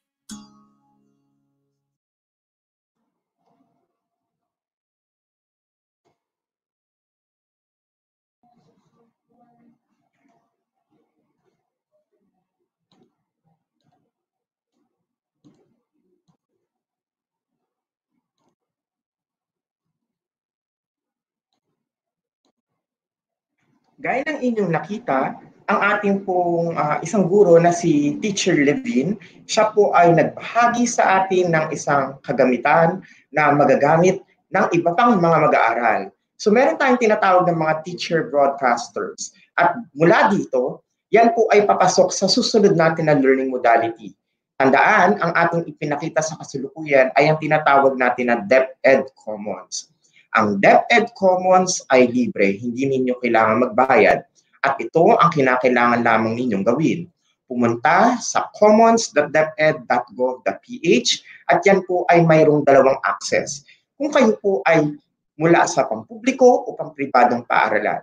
Gaya ng inyong nakita, ang ating pong uh, isang guro na si Teacher Levin, siya po ay nagbahagi sa atin ng isang kagamitan na magagamit ng iba pang mga mag-aaral. So meron tayong tinatawag ng mga teacher broadcasters. At mula dito, yan po ay papasok sa susunod natin na learning modality. Tandaan, ang ating ipinakita sa kasulukuyan ay ang tinatawag natin na DepEd Commons. Ang DepEd Commons ay libre, hindi ninyo kailangan magbayad. At ito ang kinakailangan lamang ninyong gawin. Pumunta sa commons.deped.gov.ph at yan po ay mayroong dalawang access. Kung kayo po ay mula sa pampubliko o pampribadong paaralan.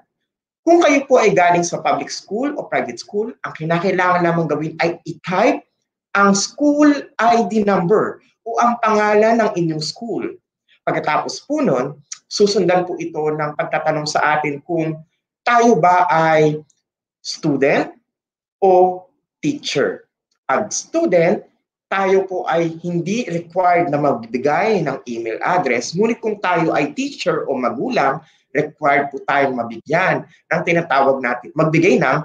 Kung kayo po ay galing sa public school o private school, ang kinakailangan lamang gawin ay i-type ang school ID number o ang pangalan ng inyong school. Pagkatapos po nun, susundan po ito ng pagtatanong sa atin kung tayo ba ay student o teacher. Pag student, tayo po ay hindi required na magbigay ng email address, ngunit kung tayo ay teacher o magulang, required po tayong mabigyan ng tinatawag natin, magbigay ng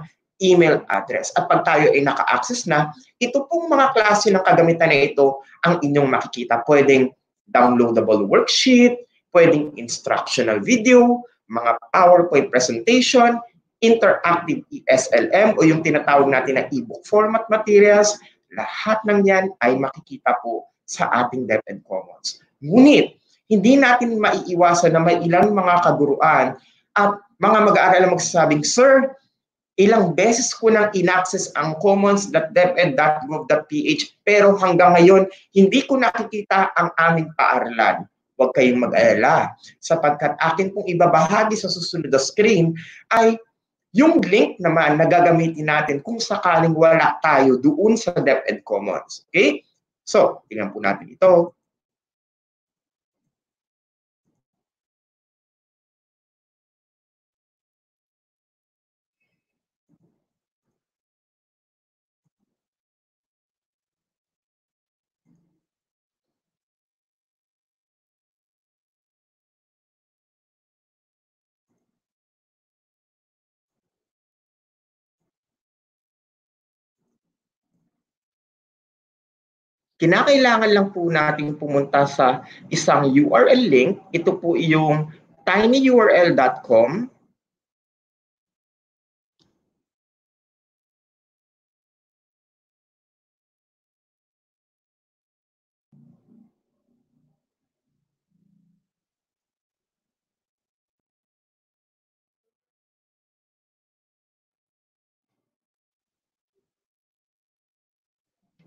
email address. At pag tayo ay naka-access na, ito pong mga klase ng kagamitan na ito ang inyong makikita. Pwedeng downloadable worksheet, pwedeng instructional video, mga PowerPoint presentation, interactive ESLM o yung tinatawag natin na e-book format materials, lahat ng yan ay makikita po sa ating DepEd Commons. Ngunit, hindi natin maiiwasan na may ilang mga kaguruan at mga mag-aaral magsasabing, Sir, ilang beses ko nang inaccess ang commons.deped.gov.ph pero hanggang ngayon, hindi ko nakikita ang aming paaralan huwag kayong mag-alala sapagkat akin pong ibabahagi sa susunod na screen ay yung link naman na gagamitin natin kung sakaling wala tayo doon sa DepEd Commons. Okay? So, tingnan po natin ito. Kinakailangan lang po natin pumunta sa isang URL link. Ito po yung tinyurl.com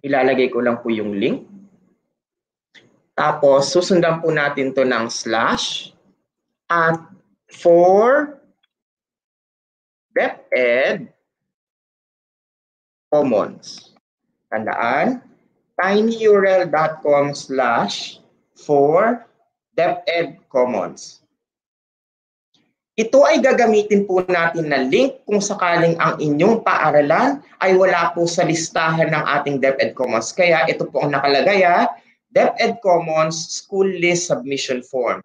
Ilalagay ko lang po yung link. Tapos, susundan po natin to ng slash at for DepEd Commons. Tandaan, tinyurl.com slash for DepEd Commons. Ito ay gagamitin po natin na link kung sakaling ang inyong paaralan ay wala po sa listahan ng ating DepEd Commons. Kaya ito po ang nakalagay ha, DepEd Commons School List Submission Form.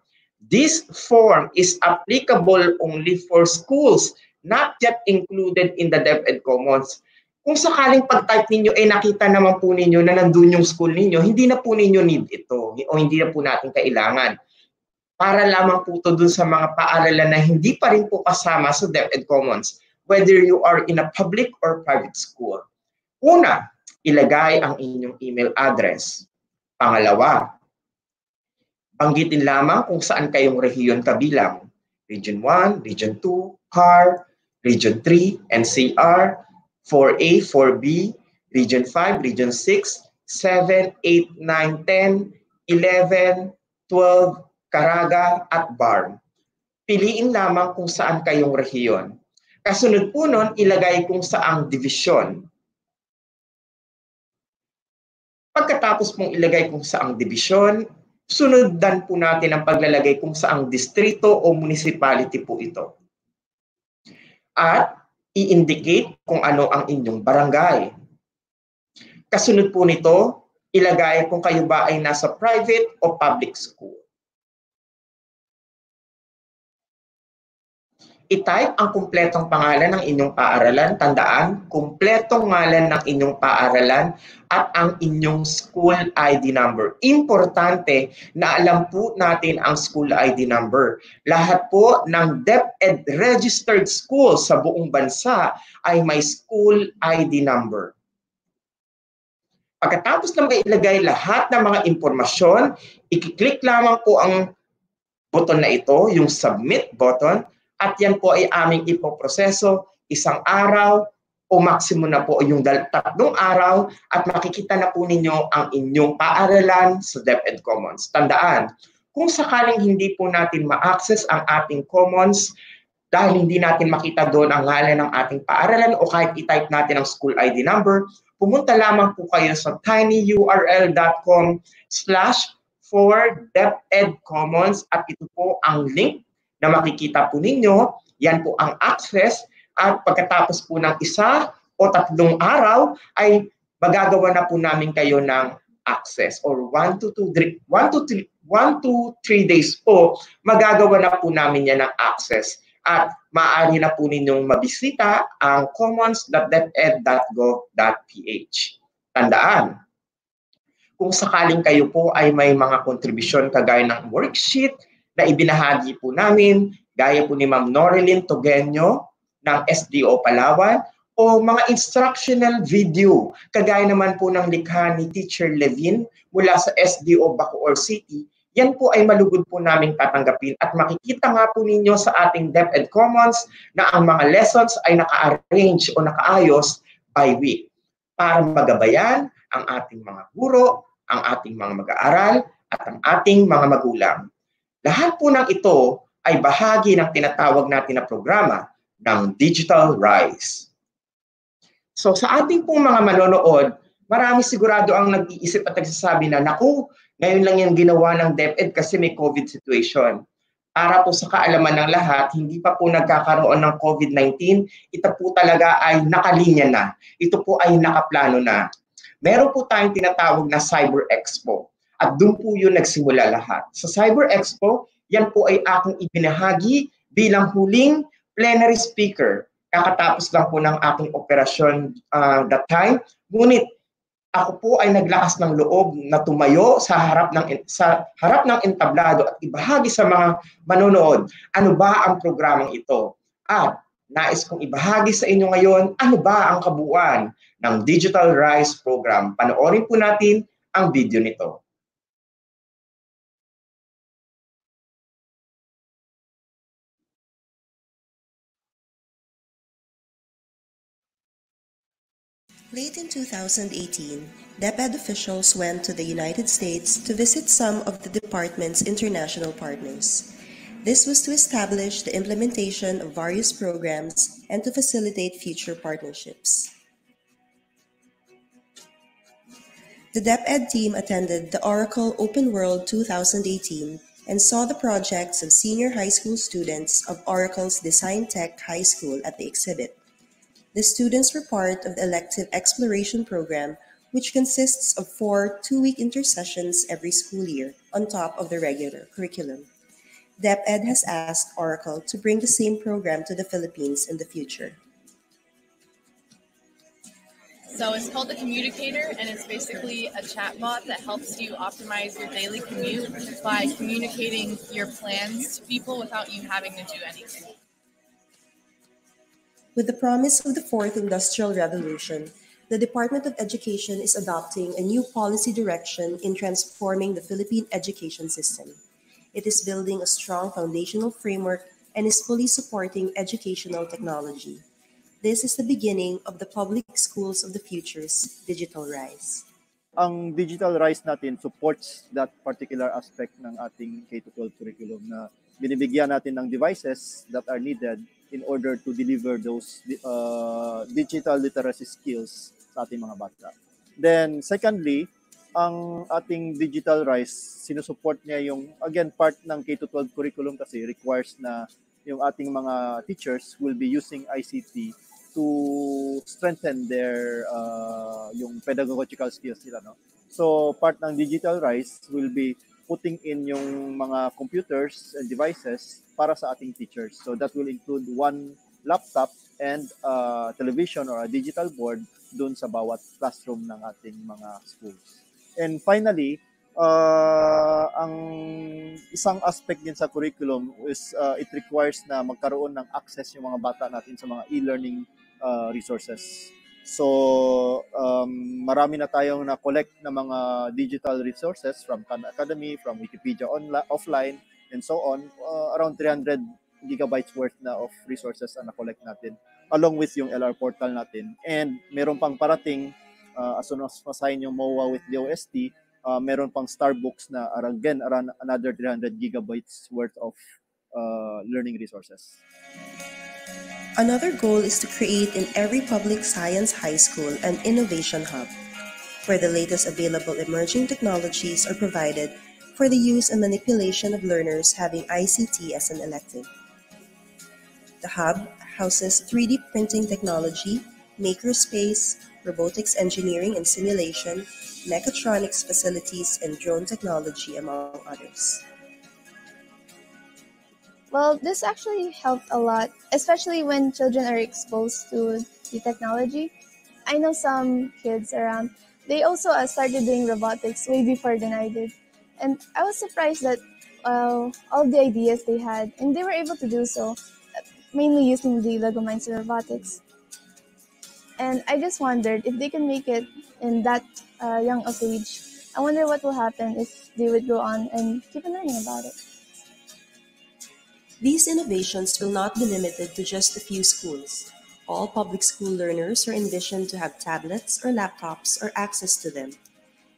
This form is applicable only for schools not yet included in the DepEd Commons. Kung sakaling pag-type ninyo ay eh, nakita naman po ninyo na nandun yung school ninyo, hindi na po ninyo need ito o hindi na po natin kailangan. Para lamang po ito dun sa mga paaralan na hindi pa rin po kasama sa DepEd Commons, whether you are in a public or private school. Una, ilagay ang inyong email address. Pangalawa, banggitin lamang kung saan kayong rehiyon kabilang. Region 1, Region 2, CAR, Region 3, NCR, 4A, 4B, Region 5, Region 6, 7, 8, 9, 10, 11, 12, Caraga, at BARM. Piliin lamang kung saan kayong rehiyon. Kasunod po nun, ilagay kung saang division. Pagkatapos pong ilagay kung saang division, sunoddan po natin ang paglalagay kung saang distrito o municipality po ito. At i-indicate kung ano ang inyong barangay. Kasunod po nito, ilagay kung kayo ba ay nasa private o public school. I-type ang kumpletong pangalan ng inyong paaralan. Tandaan, kumpletong ngalan ng inyong paaralan at ang inyong school ID number. Importante na alam po natin ang school ID number. Lahat po ng DepEd registered school sa buong bansa ay may school ID number. Pagkatapos na mailagay lahat ng mga impormasyon, i-click lamang po ang button na ito, yung submit button, at yan po ay aming ipoproseso isang araw o maximum na po yung tatlong araw at makikita na po ninyo ang inyong paaralan sa DepEd Commons. Tandaan, kung sakaling hindi po natin ma-access ang ating commons dahil hindi natin makita doon ang ngalan ng ating paaralan o kahit i-type natin ang school ID number, pumunta lamang po kayo sa tinyurl.com slash for DepEd at ito po ang link na makikita po ninyo. Yan po ang access at pagkatapos po ng isa o tatlong araw ay magagawa na po namin kayo ng access or 1 to 2 1 to 3 1 to 3 days po magagawa na po namin yan ng access at maaari na po ninyong mabisita ang commons.deped.gov.ph. Tandaan, kung sakaling kayo po ay may mga contribution kagaya ng worksheet, na ibinahagi po namin, gaya po ni Ma'am Norilyn Togenyo ng SDO Palawan, o mga instructional video, kagaya naman po ng likha ni Teacher Levin mula sa SDO Bacoor City, yan po ay malugod po namin tatanggapin at makikita nga po ninyo sa ating DepEd Commons na ang mga lessons ay naka-arrange o nakaayos by week para magabayan ang ating mga guro, ang ating mga mag-aaral at ang ating mga magulang. Lahat po ng ito ay bahagi ng tinatawag natin na programa ng Digital Rise. So sa ating pong mga manonood, marami sigurado ang nag-iisip at nagsasabi na, naku, ngayon lang yan ginawa ng DepEd kasi may COVID situation. Para po sa kaalaman ng lahat, hindi pa po nagkakaroon ng COVID-19, ito po talaga ay nakalinya na. Ito po ay nakaplano na. Meron po tayong tinatawag na Cyber Expo. At doon po yun nagsimula lahat. Sa Cyber Expo, yan po ay aking ibinahagi bilang huling plenary speaker. Kakatapos lang po ng aking operasyon uh, that time. Ngunit ako po ay naglakas ng loob na tumayo sa harap ng sa harap ng entablado at ibahagi sa mga manonood ano ba ang programang ito. At nais kong ibahagi sa inyo ngayon ano ba ang kabuuan ng Digital Rise Program. Panoorin po natin ang video nito. Late in 2018, DepEd officials went to the United States to visit some of the department's international partners. This was to establish the implementation of various programs and to facilitate future partnerships. The DepEd team attended the Oracle Open World 2018 and saw the projects of senior high school students of Oracle's Design Tech High School at the exhibit. The students were part of the elective exploration program, which consists of four two-week intersessions every school year on top of the regular curriculum. DepEd has asked Oracle to bring the same program to the Philippines in the future. So it's called the Communicator, and it's basically a chatbot that helps you optimize your daily commute by communicating your plans to people without you having to do anything. With the promise of the fourth industrial revolution, the Department of Education is adopting a new policy direction in transforming the Philippine education system. It is building a strong foundational framework and is fully supporting educational technology. This is the beginning of the public schools of the future's digital rise. Ang digital rise natin supports that particular aspect ng ating K-12 curriculum na binibigyan natin ng devices that are needed in order to deliver those uh, digital literacy skills sa ating mga bata. Then secondly, ang ating digital rise, sinusupport niya yung, again, part ng K-12 curriculum kasi requires na yung ating mga teachers will be using ICT to strengthen their uh, yung pedagogical skills nila. No? So part ng digital rise will be putting in yung mga computers and devices para sa ating teachers. So that will include one laptop and a television or a digital board doon sa bawat classroom ng ating mga schools. And finally, uh, ang isang aspect din sa curriculum is uh, it requires na magkaroon ng access yung mga bata natin sa mga e-learning uh, resources. So, um, marami na tayong na-collect na mga digital resources from Khan Academy, from Wikipedia online, offline, and so on. Uh, around 300 gigabytes worth na of resources ang na-collect natin along with yung LR portal natin. And meron pang parating uh, as soon as masign yung MOA with the OST, uh, meron pang Starbooks na again around another 300 gigabytes worth of uh, learning resources. Another goal is to create in every public science high school an innovation hub where the latest available emerging technologies are provided for the use and manipulation of learners having ICT as an elective. The hub houses 3D printing technology, makerspace, robotics engineering and simulation, mechatronics facilities, and drone technology, among others. Well, this actually helped a lot, especially when children are exposed to the technology. I know some kids around, they also uh, started doing robotics way before than I did. And I was surprised that uh, all the ideas they had, and they were able to do so, mainly using the Lego Mindset Robotics. And I just wondered if they can make it in that uh, young of age. I wonder what will happen if they would go on and keep on learning about it. These innovations will not be limited to just a few schools. All public school learners are envisioned to have tablets or laptops or access to them.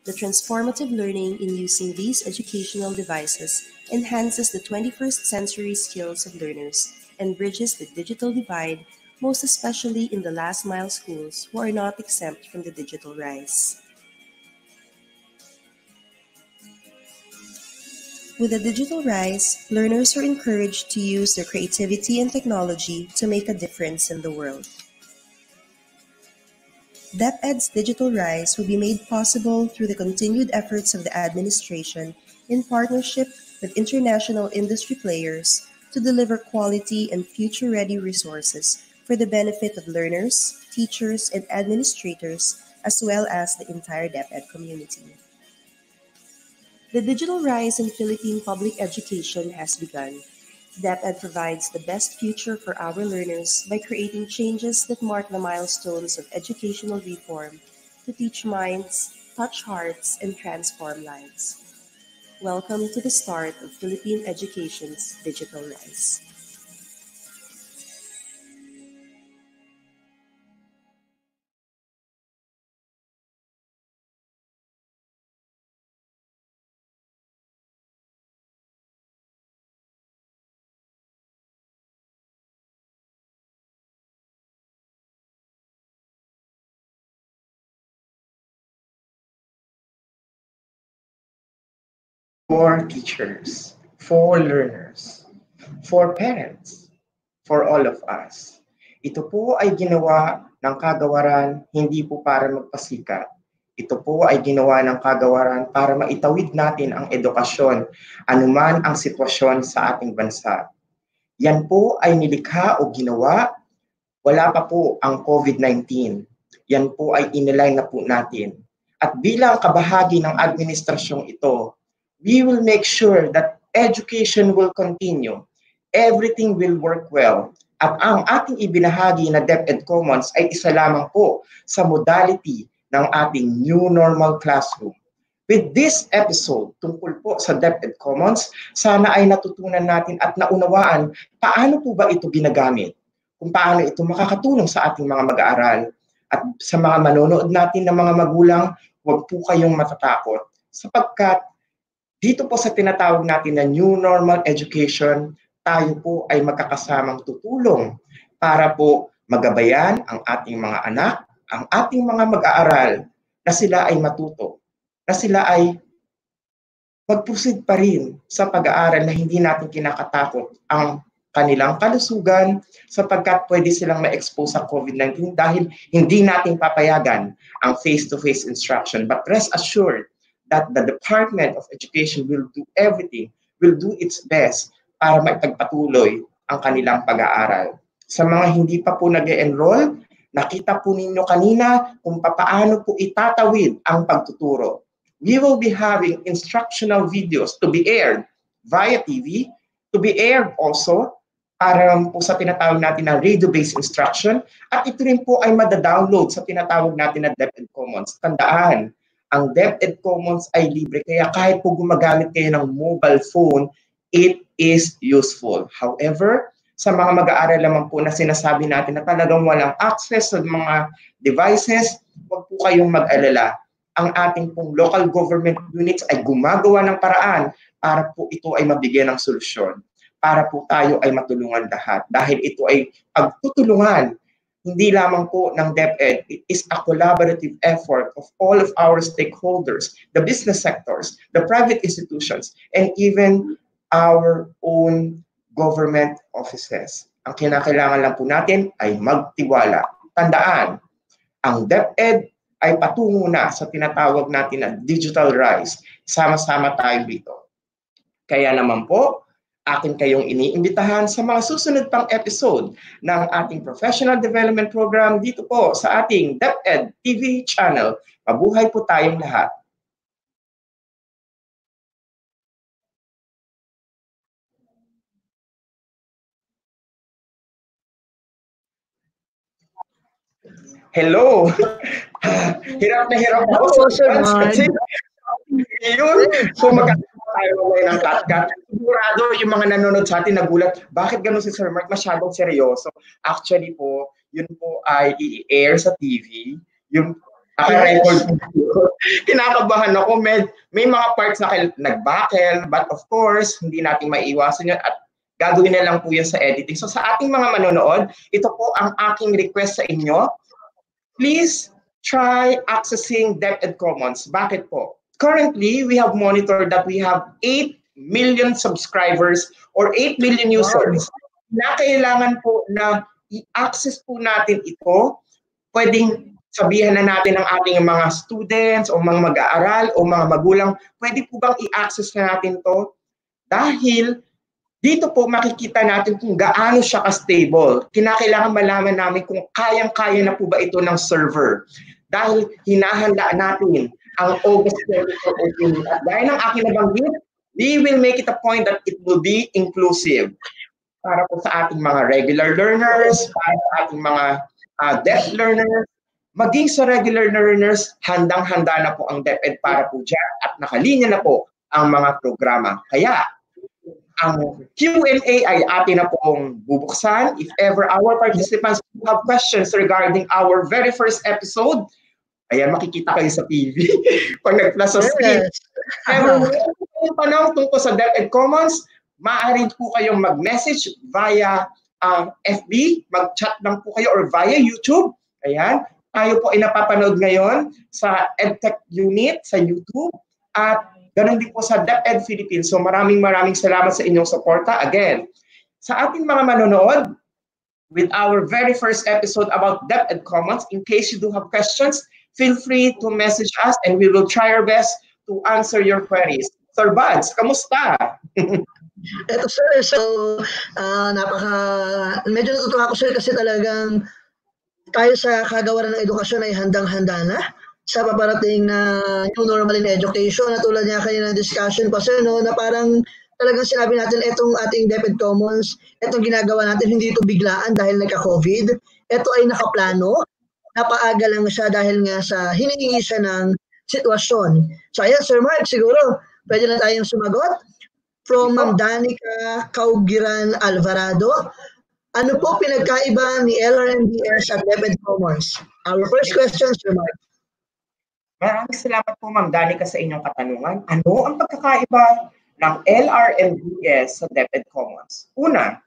The transformative learning in using these educational devices enhances the 21st century skills of learners and bridges the digital divide most especially in the last mile schools who are not exempt from the digital rise. With the digital rise, learners are encouraged to use their creativity and technology to make a difference in the world. DepEd's digital rise will be made possible through the continued efforts of the administration in partnership with international industry players to deliver quality and future-ready resources for the benefit of learners, teachers, and administrators, as well as the entire DepEd community. The digital rise in Philippine public education has begun. DepEd provides the best future for our learners by creating changes that mark the milestones of educational reform to teach minds, touch hearts, and transform lives. Welcome to the start of Philippine education's digital rise. For teachers, for learners, for parents, for all of us. Ito po ay ginawa ng kagawaran hindi po para magpasikat, Ito po ay ginawa ng kagawaran para maitawid natin ang edukasyon, anuman ang sitwasyon sa ating bansa. Yan po ay nilikha o ginawa, wala pa po ang COVID-19. Yan po ay inilay na po natin. At bilang kabahagi ng administrasyong ito, we will make sure that education will continue. Everything will work well. At ang ating ibinahagi na DepEd Commons ay isa lamang po sa modality ng ating new normal classroom. With this episode tungkol po sa DepEd Commons, sana ay natutunan natin at naunawaan paano po ba ito ginagamit, kung paano ito makakatulong sa ating mga mag-aaral. At sa mga manonood natin ng mga magulang, huwag po kayong matatakot sapagkat dito po sa tinatawag natin na New Normal Education, tayo po ay magkakasamang tutulong para po magabayan ang ating mga anak ang ating mga mag-aaral na sila ay matuto, na sila ay magpusid pa rin sa pag-aaral na hindi natin kinakatakot ang kanilang kalusugan sapagkat pwede silang ma-expose sa COVID-19 dahil hindi natin papayagan ang face-to-face instruction. But rest assured that the Department of Education will do everything, will do its best para maipagpatuloy ang kanilang pag-aaral. Sa mga hindi pa po nag enroll Nakita po ninyo kanina kung paano po itatawid ang pagtuturo. We will be having instructional videos to be aired via TV, to be aired also para po sa tinatawag natin na radio-based instruction at ito rin po ay madadownload sa tinatawag natin na DepEd Commons. Tandaan, ang DepEd Commons ay libre kaya kahit po gumagamit kayo ng mobile phone, it is useful. However, sa mga mag-aaral naman po na sinasabi natin na talagang walang access sa mga devices, huwag po kayong mag-alala. Ang ating pong local government units ay gumagawa ng paraan para po ito ay mabigyan ng solusyon. Para po tayo ay matulungan lahat. Dahil ito ay pagtutulungan hindi lamang po ng DepEd, it is a collaborative effort of all of our stakeholders, the business sectors, the private institutions, and even our own government offices. Ang kinakailangan lang po natin ay magtiwala. Tandaan, ang DepEd ay patungo na sa tinatawag natin na digital rise. Sama-sama tayo dito. Kaya naman po, akin kayong iniimbitahan sa mga susunod pang episode ng ating professional development program dito po sa ating DepEd TV channel. Mabuhay po tayong lahat. hello. hirap na hirap ako sa kasi yun. So magkakaroon tayo ngayon ng cut-cut. Sigurado yung mga nanonood sa atin nagulat, bakit ganun si Sir Mark masyadong seryoso? Actually po, yun po ay i-air sa TV. Yung naka-record Kinakabahan ako. May, may mga parts na nagbakel, but of course, hindi natin maiiwasan yun at gagawin na lang po yun sa editing. So sa ating mga manonood, ito po ang aking request sa inyo please try accessing DepEd Commons. Bakit po? Currently, we have monitored that we have 8 million subscribers or 8 million users na kailangan po na i-access po natin ito. Pwedeng sabihan na natin ng ating mga students o mga mag-aaral o mga magulang, pwede po bang i-access na natin to? Dahil dito po makikita natin kung gaano siya ka-stable. Kinakailangan malaman namin kung kayang-kaya na po ba ito ng server. Dahil hinahanda natin ang August 24 opening. At dahil ng aking nabanggit, we will make it a point that it will be inclusive para po sa ating mga regular learners, para sa ating mga uh, deaf learners, maging sa regular learners, handang-handa na po ang DepEd para po dyan at nakalinya na po ang mga programa. Kaya ang Q&A ay atin na pong bubuksan. If ever our participants have questions regarding our very first episode, ayan, makikita kayo sa TV pag nag-plus sa screen. Ever yung tanong tungkol sa DepEd Commons, maaari po kayong mag-message via uh, FB, mag-chat lang po kayo or via YouTube. Ayan, tayo po ay napapanood ngayon sa EdTech Unit sa YouTube at Ganon din po sa DepEd Philippines. So maraming maraming salamat sa inyong suporta. Again, sa ating mga manonood, with our very first episode about DepEd Commons, in case you do have questions, feel free to message us and we will try our best to answer your queries. Sir Buds, kamusta? Eto sir, so uh, napaka, medyo natutuwa ako sir kasi talagang tayo sa kagawaran ng edukasyon ay handang-handa na sa paparating na new normal in education na tulad niya kanina ng discussion ko sir no na parang talagang sinabi natin itong ating DepEd Commons, itong ginagawa natin hindi ito biglaan dahil nagka-COVID. Ito ay nakaplano. Napaaga lang siya dahil nga sa hinihingi siya ng sitwasyon. So ayan Sir Mark, siguro pwede na tayong sumagot. From Ma'am Danica Kaugiran Alvarado, ano po pinagkaiba ni LRMDS at DepEd Commons? Our first question, Sir Mark. Maraming salamat po Ma'am Danica sa inyong katanungan. Ano ang pagkakaiba ng LRMDS sa DepEd Commons? Una,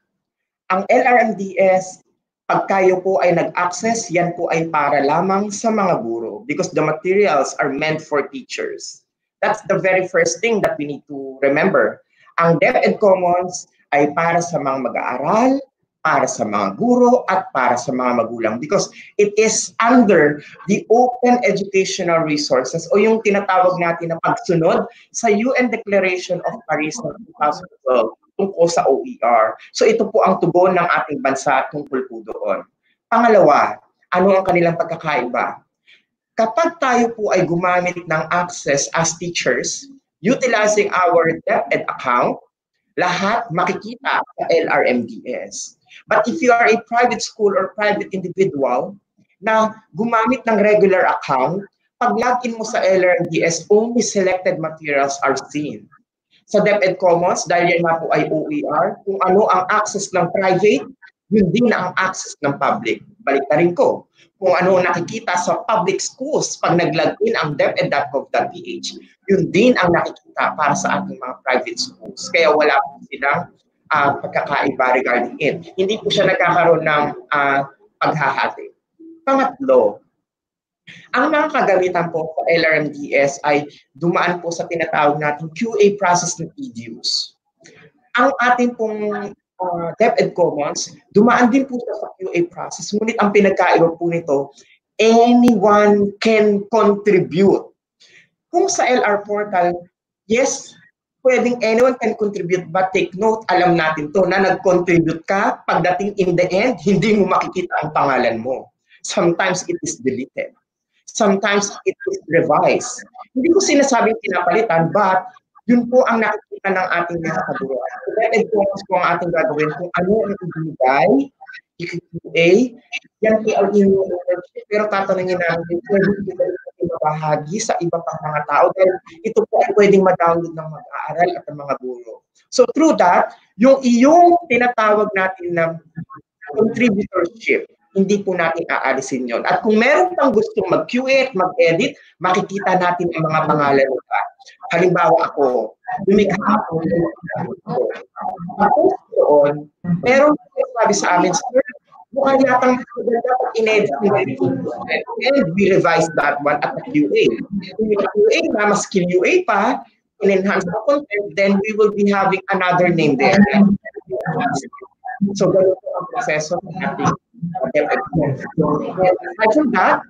ang LRMDS, pag kayo po ay nag-access, yan po ay para lamang sa mga guro because the materials are meant for teachers. That's the very first thing that we need to remember. Ang DepEd Commons ay para sa mga mag-aaral, para sa mga guro, at para sa mga magulang because it is under the Open Educational Resources o yung tinatawag natin na pagsunod sa UN Declaration of Paris ng 2012 tungkol sa OER. So ito po ang tugon ng ating bansa tungkol po doon. Pangalawa, ano ang kanilang pagkakaiba? Kapag tayo po ay gumamit ng access as teachers, utilizing our DepEd account, lahat makikita sa LRMDS. But if you are a private school or private individual na gumamit ng regular account, pag login mo sa LRMDS, only selected materials are seen. Sa DepEd Commons, dahil yan nga po ay OER, kung ano ang access ng private, yun din ang access ng public. Balik na rin ko. Kung ano nakikita sa public schools pag nag-login ang deped.gov.ph, yun din ang nakikita para sa ating mga private schools. Kaya wala po silang uh, pagkakaiba regarding it. Hindi po siya nagkakaroon ng uh, paghahati. Pangatlo, ang mga kagamitan po sa LRMDS ay dumaan po sa tinatawag natin QA process ng EDUs. Ang ating pong uh, DepEd Commons, dumaan din po sa QA process. Ngunit ang pinagkaiba po nito, anyone can contribute. Kung sa LR portal, yes, pwedeng anyone can contribute but take note, alam natin to na nag-contribute ka, pagdating in the end, hindi mo makikita ang pangalan mo. Sometimes it is deleted. Sometimes it is revised. Hindi ko sinasabing pinapalitan, but yun po ang nakikita ng ating mga kabuuan. So, that focus po ang ating gagawin kung ano ang ibigay, i-QA, yan po ang inyong ownership, pero tatanungin namin, pwede ito mabahagi sa iba pang mga tao dahil ito po ay pwedeng ma-download ng mag-aaral at ng mga guro. So through that, yung iyong tinatawag natin na contributorship, hindi po natin aalisin yon. At kung meron pang gustong mag-QA mag-edit, makikita natin ang mga pangalan nila. Halimbawa ako, lumikha ako Ako doon, pero sabi sa amin, sir, mukha yatang dapat in-edit and we revise that one at the QA. Kung yung QA na mas QA pa, in-enhance the content, then we will be having another name there. So, ganun po ang proseso ng ating Aside from that,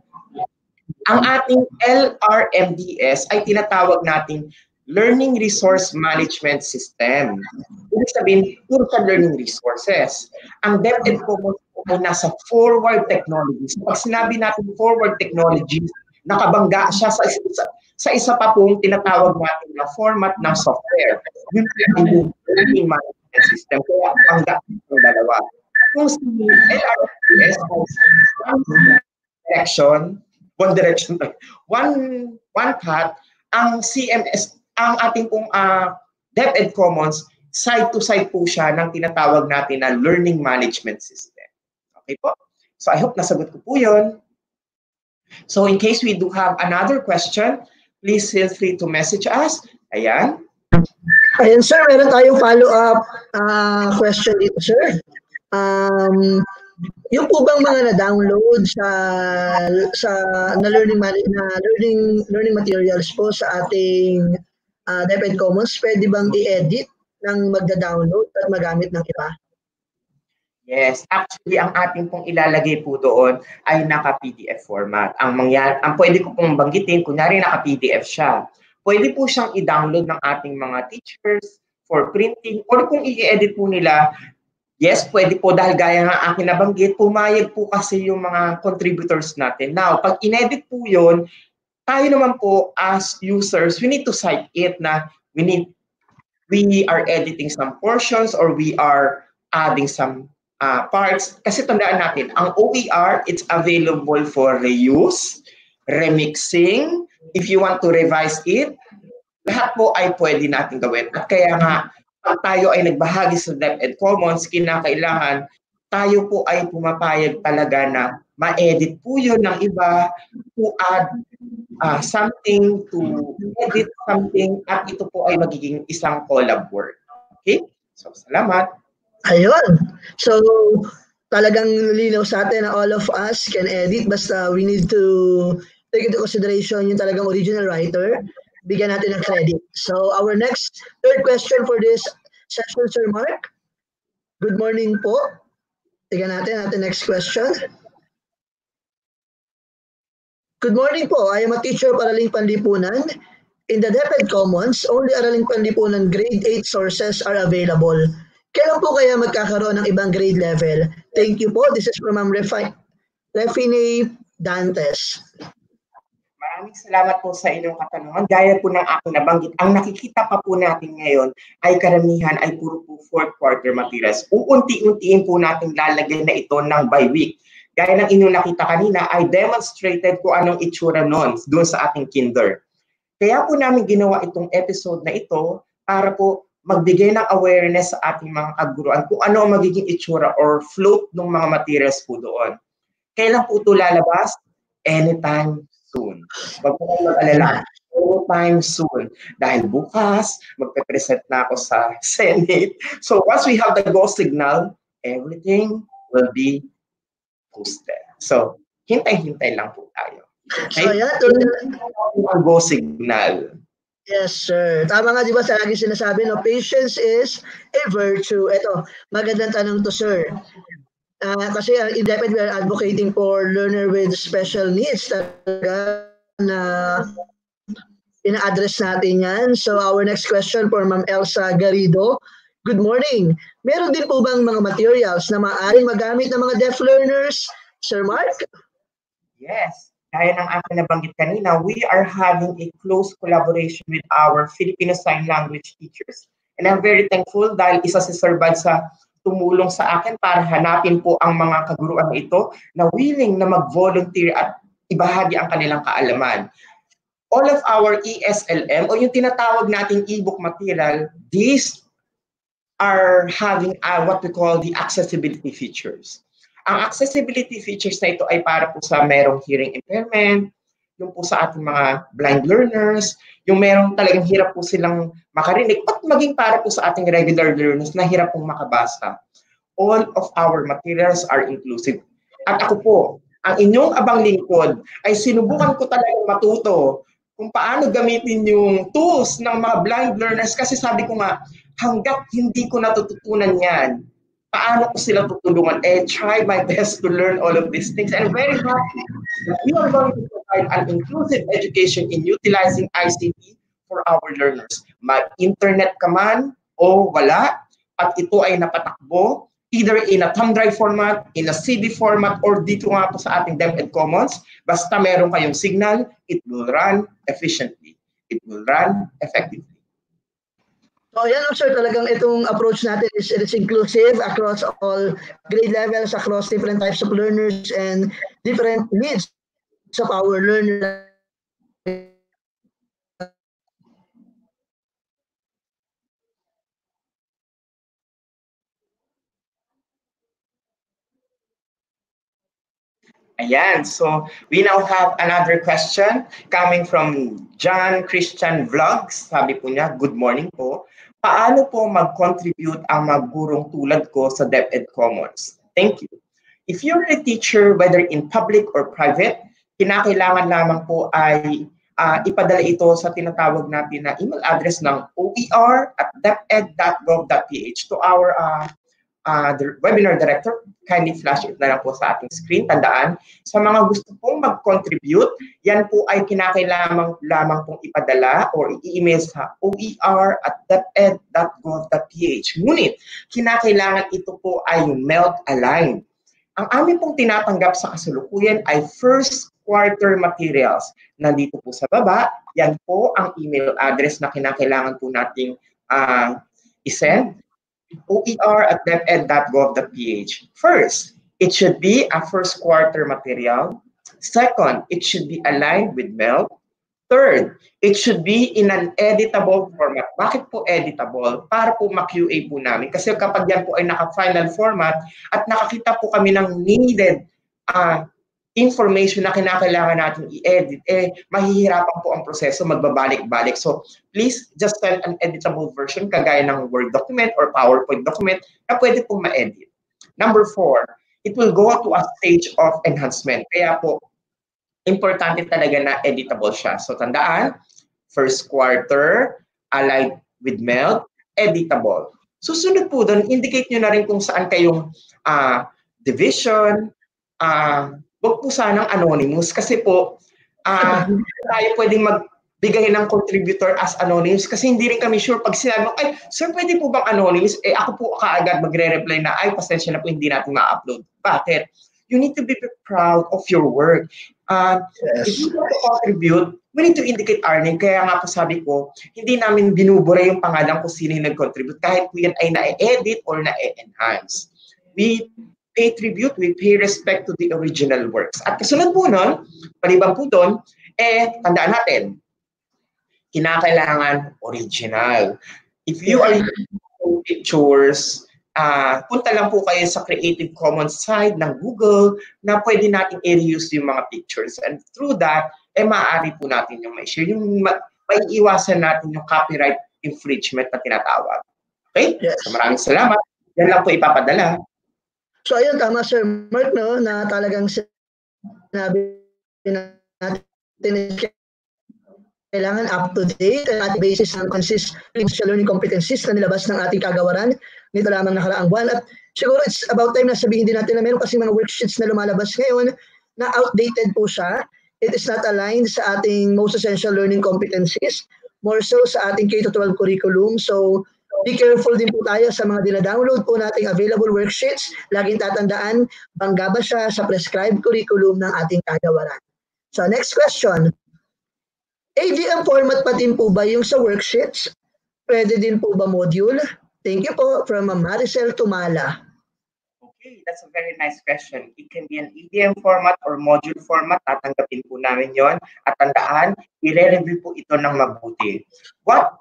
ang ating LRMDS ay tinatawag nating Learning Resource Management System. Ibig sabihin, puro sa learning resources. Ang DepEd Commons ay nasa forward technologies. Pag sinabi natin forward technologies, nakabangga siya sa isa, sa isa pa pong tinatawag natin na format ng software. Yun yung learning management system. Kaya bangga ng dalawa kung si LRTS one direction, one one, path, ang CMS, ang ating pong uh, DepEd Commons, side to side po siya ng tinatawag natin na learning management system. Okay po? So I hope nasagot ko po yun. So in case we do have another question, please feel free to message us. Ayan. Ayan sir, meron tayong follow-up uh, question dito sir. Um, yung po bang mga na-download sa sa na learning na learning learning materials po sa ating uh, DepEd Commons, pwede bang i-edit ng magda-download at magamit ng iba? Yes, actually ang ating pong ilalagay po doon ay naka-PDF format. Ang mangyari, ang pwede ko pong banggitin, kunyari naka-PDF siya. Pwede po siyang i-download ng ating mga teachers for printing or kung i-edit po nila, yes, pwede po dahil gaya ng akin nabanggit, pumayag po kasi yung mga contributors natin. Now, pag inedit po yun, tayo naman po as users, we need to cite it na we need we are editing some portions or we are adding some uh, parts. Kasi tandaan natin, ang OER, it's available for reuse, remixing, if you want to revise it, lahat po ay pwede natin gawin. At kaya nga, tayo ay nagbahagi sa DepEd Commons, kinakailangan tayo po ay pumapayag talaga na ma-edit po yun ng iba to add uh, something, to edit something, at ito po ay magiging isang collab work. Okay? So, salamat. Ayun. So, talagang linaw sa atin na all of us can edit basta we need to take into consideration yung talagang original writer. Bigyan natin ng credit. So, our next, third question for this session, Sir Mark. Good morning po. Tignan natin natin next question. Good morning po. I am a teacher of Araling Panlipunan. In the DepEd Commons, only Araling Panlipunan grade 8 sources are available. Kailan po kaya magkakaroon ng ibang grade level? Thank you po. This is from Ma'am Refi Refine Dantes. Maraming salamat po sa inyong katanungan. Gaya po ng aking nabanggit, ang nakikita pa po natin ngayon ay karamihan ay puro po fourth quarter materials. Uunti-untiin po natin lalagay na ito ng by week. Gaya ng inyong nakita kanina, I demonstrated ko anong itsura noon doon sa ating kinder. Kaya po namin ginawa itong episode na ito para po magbigay ng awareness sa ating mga kaguruan kung ano ang magiging itsura or float ng mga materials po doon. Kailan po ito lalabas? Anytime soon. Huwag po kayong mag-alala. Anytime soon. Dahil bukas, magpe-present na ako sa Senate. So once we have the go signal, everything will be posted. So, hintay-hintay lang po tayo. Okay? So, yan. Ang go signal. Yes, sir. Tama nga, di ba, sa lagi sinasabi, no? Patience is a virtue. Ito, magandang tanong to, sir. Uh, kasi uh, in we are advocating for learner with special needs talaga na ina-address natin yan. So, our next question for Ma'am Elsa Garrido. Good morning. Meron din po bang mga materials na maaaring magamit ng mga deaf learners? Sir Mark? Yes gaya ng aking nabanggit kanina, we are having a close collaboration with our Filipino Sign Language teachers. And I'm very thankful dahil isa si Sir Bad sa tumulong sa akin para hanapin po ang mga kaguruan na ito na willing na mag-volunteer at ibahagi ang kanilang kaalaman. All of our ESLM o yung tinatawag nating ebook material, these are having uh, what we call the accessibility features. Ang accessibility features na ito ay para po sa merong hearing impairment, yung po sa ating mga blind learners, yung merong talagang hirap po silang makarinig, at maging para po sa ating regular learners na hirap pong makabasa. All of our materials are inclusive. At ako po, ang inyong abang lingkod ay sinubukan ko talagang matuto kung paano gamitin yung tools ng mga blind learners kasi sabi ko nga, hanggat hindi ko natututunan yan, paano ko sila tutulungan. Eh, try my best to learn all of these things. And very happy that we are going to provide an inclusive education in utilizing ICT for our learners. Mag-internet ka man o wala, at ito ay napatakbo either in a thumb drive format, in a CD format, or dito nga po sa ating DepEd Commons. Basta meron kayong signal, it will run efficiently. It will run effectively. So yan oh, sir, talagang itong approach natin is it is inclusive across all grade levels, across different types of learners and different needs of our learners. Ayan, so we now have another question coming from John Christian Vlogs. Sabi po niya, good morning po paano po mag-contribute ang magurong tulad ko sa DepEd Commons? Thank you. If you're a teacher, whether in public or private, kinakailangan lamang po ay uh, ipadala ito sa tinatawag natin na email address ng oer at deped.gov.ph to our uh, uh, webinar director, kindly flash it na lang po sa ating screen. Tandaan, sa mga gusto pong mag-contribute, yan po ay kinakailangan lamang pong ipadala or i-email sa oer at deped.gov.ph. Ngunit, kinakailangan ito po ay melt aligned. Ang amin pong tinatanggap sa kasalukuyan ay first quarter materials. Nandito po sa baba, yan po ang email address na kinakailangan po nating uh, isend oer at deped.gov.ph. First, it should be a first quarter material. Second, it should be aligned with MELT. Third, it should be in an editable format. Bakit po editable? Para po ma-QA po namin. Kasi kapag yan po ay naka-final format at nakakita po kami ng needed uh, information na kinakailangan natin i-edit, eh, mahihirapan po ang proseso, magbabalik-balik. So, please just send an editable version kagaya ng Word document or PowerPoint document na pwede pong ma-edit. Number four, it will go to a stage of enhancement. Kaya po, importante talaga na editable siya. So, tandaan, first quarter, allied with melt, editable. Susunod po doon, indicate nyo na rin kung saan kayong uh, division, uh, wag po sanang anonymous kasi po uh, tayo pwedeng magbigay ng contributor as anonymous kasi hindi rin kami sure pag sinabi ay sir pwede po bang anonymous? Eh ako po kaagad magre-reply na ay pasensya na po hindi natin ma-upload. Bakit? You need to be proud of your work. Uh, yes. if you want to contribute we need to indicate our name. Kaya nga po sabi ko hindi namin binubura yung pangalan kung sino yung nag-contribute. Kahit po yan ay na-edit or na-enhance. We pay tribute, we pay respect to the original works. At kasunod po nun, palibang po doon, eh, tandaan natin, kinakailangan original. If you are using pictures, uh, punta lang po kayo sa Creative Commons side ng Google na pwede natin i-reuse yung mga pictures. And through that, eh maaari po natin yung ma-share. Yung ma- maiiwasan natin yung copyright infringement na tinatawag. Okay? Yes. So maraming salamat. Yan lang po ipapadala. So ayun, tama Sir Mark, no, na talagang sinabi natin kailangan up to date at basis ng consist social learning competencies na nilabas ng ating kagawaran nito lamang nakaraang buwan. At siguro it's about time na sabihin din natin na meron kasi mga worksheets na lumalabas ngayon na outdated po siya. It is not aligned sa ating most essential learning competencies, more so sa ating K-12 curriculum. So Be careful din po tayo sa mga dina-download po nating available worksheets. Laging tatandaan, bangga ba siya sa prescribed curriculum ng ating kagawaran. So next question. ADM format pa din po ba yung sa worksheets? Pwede din po ba module? Thank you po from Maricel Tumala. Okay, that's a very nice question. It can be an EDM format or module format. Tatanggapin po namin yon At tandaan, i-review po ito ng mabuti. What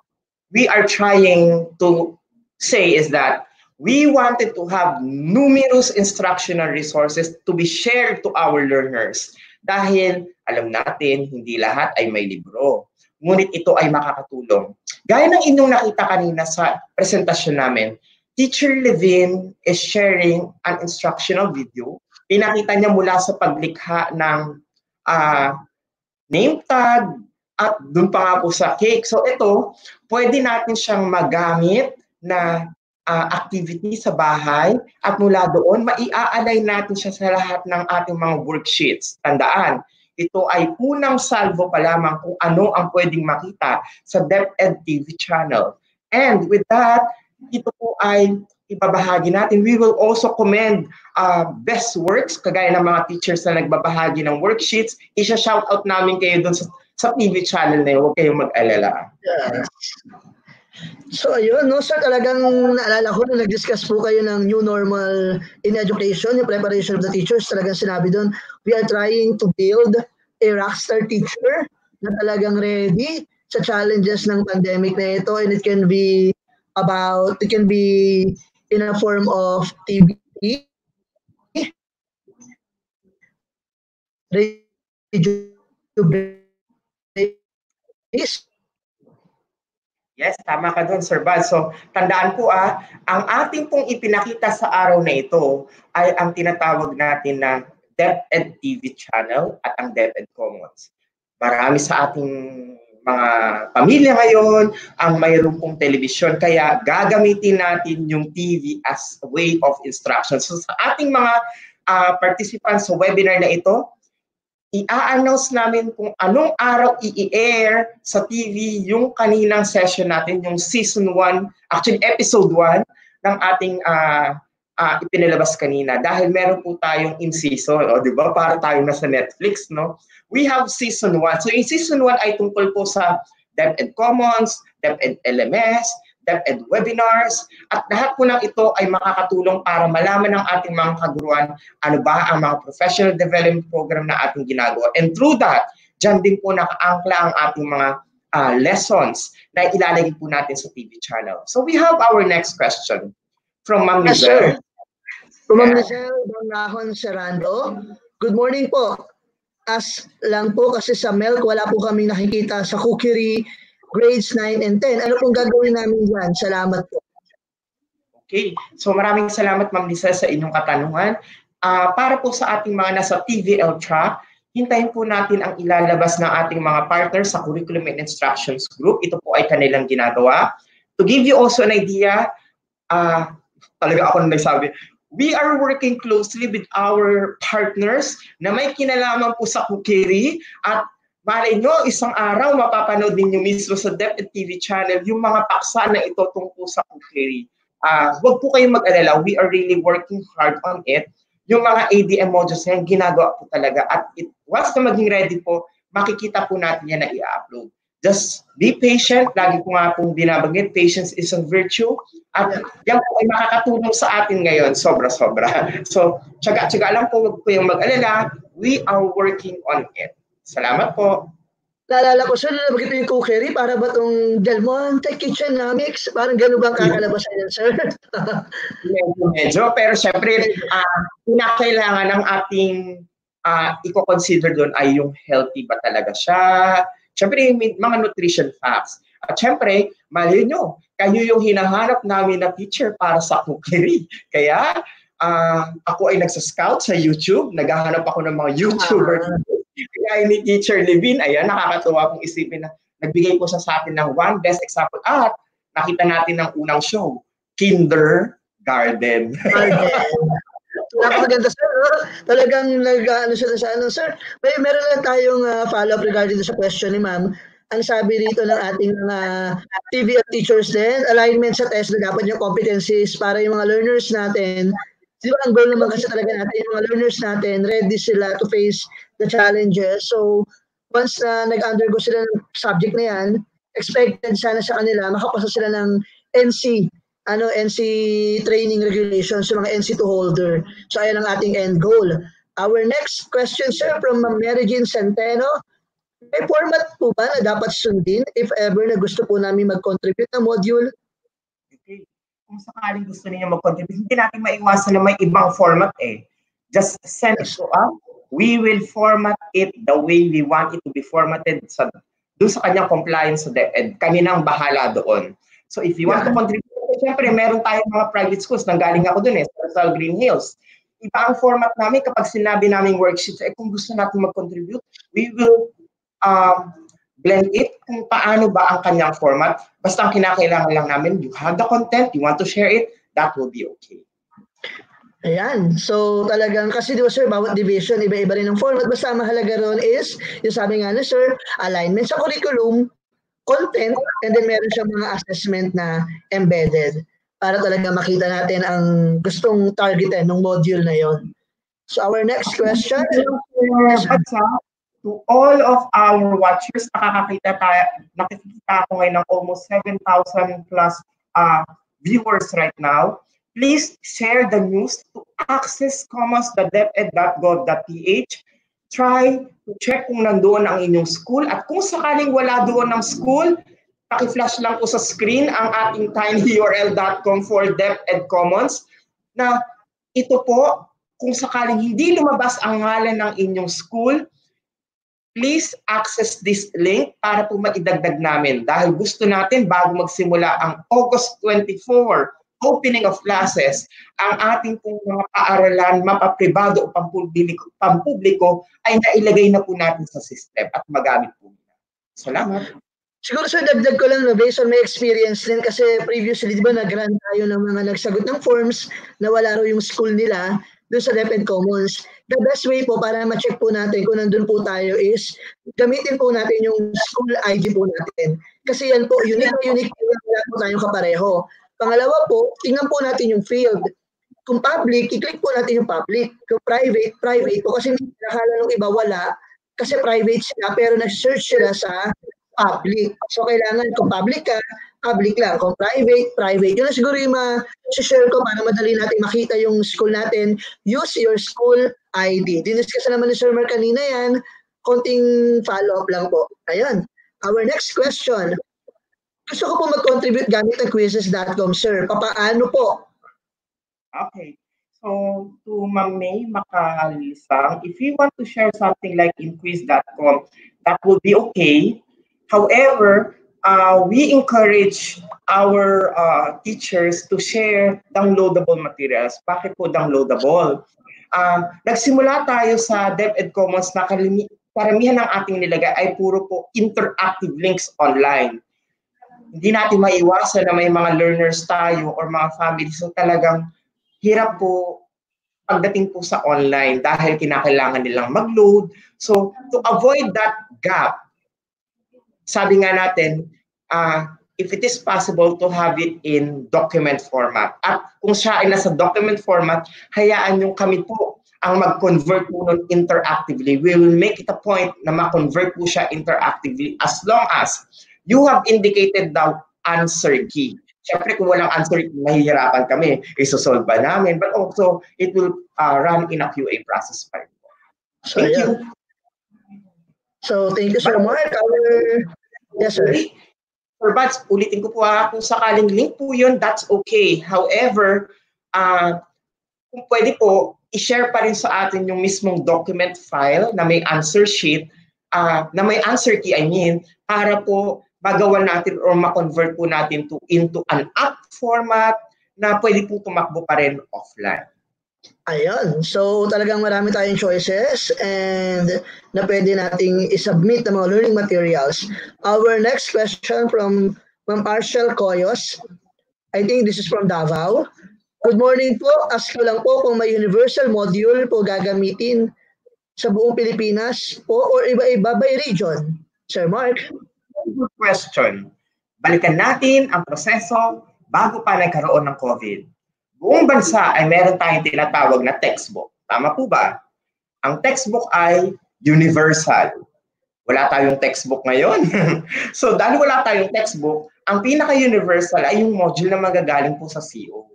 we are trying to say is that we wanted to have numerous instructional resources to be shared to our learners. Dahil alam natin, hindi lahat ay may libro. Ngunit ito ay makakatulong. Gaya ng inyong nakita kanina sa presentasyon namin, Teacher Levin is sharing an instructional video. Pinakita niya mula sa paglikha ng uh, name tag, at doon pa nga po sa cake. So ito, pwede natin siyang magamit na uh, activity sa bahay at mula doon, maia-align natin siya sa lahat ng ating mga worksheets. Tandaan, ito ay unang salvo pa lamang kung ano ang pwedeng makita sa DepEd TV channel. And with that, ito po ay ibabahagi natin. We will also commend uh, best works, kagaya ng mga teachers na nagbabahagi ng worksheets. Isha-shout out namin kayo doon sa sa TV channel na yun, huwag kayong mag-alala. Yes. So ayun, no, sir, talagang naalala ko na nag-discuss po kayo ng new normal in education, yung preparation of the teachers, talagang sinabi doon, we are trying to build a rockstar teacher na talagang ready sa challenges ng pandemic na ito and it can be about, it can be in a form of TV, radio, is Yes, tama ka doon, Sir Bal. So, tandaan po ah, ang ating pong ipinakita sa araw na ito ay ang tinatawag natin na DepEd TV channel at ang DepEd Commons. Marami sa ating mga pamilya ngayon ang mayroon pong television. Kaya gagamitin natin yung TV as a way of instruction. So sa ating mga uh, participants sa webinar na ito, i-announce namin kung anong araw i-air sa TV yung kaninang session natin, yung season 1, actually episode 1 ng ating uh, uh, ipinalabas kanina. Dahil meron po tayong in season, o di ba? Para tayo na sa Netflix, no? We have season 1. So in season 1 ay tungkol po sa DepEd Commons, DepEd LMS, DepEd webinars, at lahat po ng ito ay makakatulong para malaman ng ating mga kaguruan ano ba ang mga professional development program na ating ginagawa. And through that, dyan din po nakaangkla ang ating mga uh, lessons na ilalagay po natin sa TV channel. So we have our next question from Ma'am Lizelle. From Ma'am Lizelle Bangahon Serando. Good morning po. As lang po kasi sa milk, wala po kami nakikita sa cookery grades 9 and 10. Ano pong gagawin namin dyan? Salamat po. Okay. So maraming salamat Ma'am Lisa sa inyong katanungan. Uh, para po sa ating mga nasa TVL track, hintayin po natin ang ilalabas ng ating mga partners sa Curriculum and Instructions Group. Ito po ay kanilang ginagawa. To give you also an idea, uh, talaga ako na nagsabi, we are working closely with our partners na may kinalaman po sa cookery at Malay nyo, isang araw mapapanood ninyo mismo sa DepEd TV channel yung mga paksa na ito tungkol sa cookery. Uh, huwag po kayong mag-alala, we are really working hard on it. Yung mga ADM modules na yan, ginagawa po talaga. At it, once na maging ready po, makikita po natin yan na i-upload. Just be patient. Lagi ko nga pong binabanggit, patience is a virtue. At yan po ay makakatulong sa atin ngayon, sobra-sobra. So, tsaga-tsaga lang po, huwag po yung mag-alala. We are working on it. Salamat po. Naalala ko, sir, nalabagit yung cookery para ba itong Del Monte Kitchen mix? Parang gano'n bang kakalabasan yan, sir? medyo, medyo. Pero syempre, uh, pinakailangan ng ating uh, i-consider doon ay yung healthy ba talaga siya. Syempre, yung mga nutrition facts. At syempre, mali nyo, kayo yung hinahanap namin na teacher para sa cookery. Kaya, uh, ako ay nagsa-scout sa YouTube, naghahanap ako ng mga YouTuber. Uh-huh kaya ni Teacher Levin, ayan, nakakatuwa kong isipin na nagbigay po siya sa atin ng one best example at nakita natin ng unang show, Kindergarten. Garden. Napakaganda sir. Talagang nag ano siya sa ano sir. May meron lang tayong uh, follow-up regarding sa question ni ma'am. Ang sabi rito ng ating mga uh, TV teachers din, alignment sa test na dapat yung competencies para yung mga learners natin Di ba ang goal naman kasi talaga natin, yung mga learners natin, ready sila to face the challenges. So, once na nag-undergo sila ng subject na yan, expected sana sa kanila, makapasa sila ng NC, ano, NC training regulations, yung mga NC2 holder. So, ayan ang ating end goal. Our next question, sir, from Mary Jean Centeno. May format po ba na dapat sundin if ever na gusto po namin mag-contribute na module kung sakaling gusto niyo mag-contribute, hindi natin maiwasan na may ibang format eh. Just send it to us. We will format it the way we want it to be formatted sa doon sa kanyang compliance sa DepEd. Kami nang bahala doon. So if you want yeah. to contribute, siyempre meron tayong mga private schools. Nanggaling ako doon eh, sa Rizal Green Hills. Iba ang format namin kapag sinabi namin worksheets, eh kung gusto natin mag-contribute, we will um, blend it kung paano ba ang kanyang format. Basta ang kinakailangan lang namin, you have the content, you want to share it, that will be okay. Ayan. So talagang kasi di ba sir, bawat division iba-iba rin ang format. Basta mahalaga ron is, yung sabi nga ni sir, alignment sa curriculum, content, and then meron siyang mga assessment na embedded para talaga makita natin ang gustong targetin ng module na yon. So our next question. Yes, to all of our watchers, nakakakita tayo, nakikita ako ngayon ng almost 7,000 plus uh, viewers right now. Please share the news to access commons.deped.gov.ph. Try to check kung nandoon ang inyong school at kung sakaling wala doon ng school, paki-flash lang po sa screen ang ating tinyurl.com for DepEd Commons na ito po, kung sakaling hindi lumabas ang ngalan ng inyong school, please access this link para po maidagdag namin dahil gusto natin bago magsimula ang August 24 opening of classes, ang ating pong mga paaralan, mapapribado o pampubliko, pampubliko ay nailagay na po natin sa system at magamit po nila. Salamat. Siguro sir, dagdag ko lang no, based on my experience din kasi previously, di ba, nag-run tayo ng mga nagsagot ng forms na wala raw yung school nila doon sa DepEd Commons. The best way po para ma-check po natin kung nandun po tayo is gamitin po natin yung school ID po natin. Kasi yan po, unique na unique po wala po tayong kapareho. Pangalawa po, tingnan po natin yung field. Kung public, i-click po natin yung public. Kung private, private po. Kasi nakala nung iba wala, kasi private sila, pero nag-search sila sa public. So, kailangan kung public ka, public lang. Kung private, private. Yun na siguro yung ma-share ko para madali natin makita yung school natin. Use your school ID. Diniscuss naman ni Sir Mark kanina yan. Konting follow-up lang po. Ayun. Our next question. Gusto ko po mag-contribute gamit ng quizzes.com, sir. Papaano po? Okay. So, to Ma'am May Makalisang, if you want to share something like in quiz.com, that will be okay. However, uh, we encourage our uh, teachers to share downloadable materials. Bakit po downloadable? Uh, nagsimula tayo sa DepEd Commons na kalimi- karamihan ng ating nilagay ay puro po interactive links online. Hindi natin maiwasan na may mga learners tayo or mga families na talagang hirap po pagdating po sa online dahil kinakailangan nilang mag-load. So, to avoid that gap, sabi nga natin, uh, if it is possible to have it in document format. At kung siya ay nasa document format, hayaan yung kami po ang mag-convert po nun interactively. We will make it a point na ma-convert po siya interactively as long as you have indicated the answer key. Siyempre, kung walang answer, mahihirapan kami. Isosolve ba namin? But also, it will uh, run in a QA process pa rin. So, Thank yeah. you. So, thank you, Sir Mark. Our... Yes, sir. Sir Bats, ulitin ko po ha, kung sakaling link po yun, that's okay. However, uh, kung pwede po, i-share pa rin sa atin yung mismong document file na may answer sheet, uh, na may answer key, I mean, para po magawa natin or ma-convert po natin to into an app format na pwede po tumakbo pa rin offline. Ayun. So, talagang marami tayong choices and na pwede nating isubmit ng mga learning materials. Our next question from Ma'am Marshall Coyos. I think this is from Davao. Good morning po. Ask ko lang po kung may universal module po gagamitin sa buong Pilipinas po or iba-iba by region. Sir Mark. Good question. Balikan natin ang proseso bago pa nagkaroon ng COVID buong bansa ay meron tayong tinatawag na textbook. Tama po ba? Ang textbook ay universal. Wala tayong textbook ngayon. so dahil wala tayong textbook, ang pinaka-universal ay yung module na magagaling po sa CO.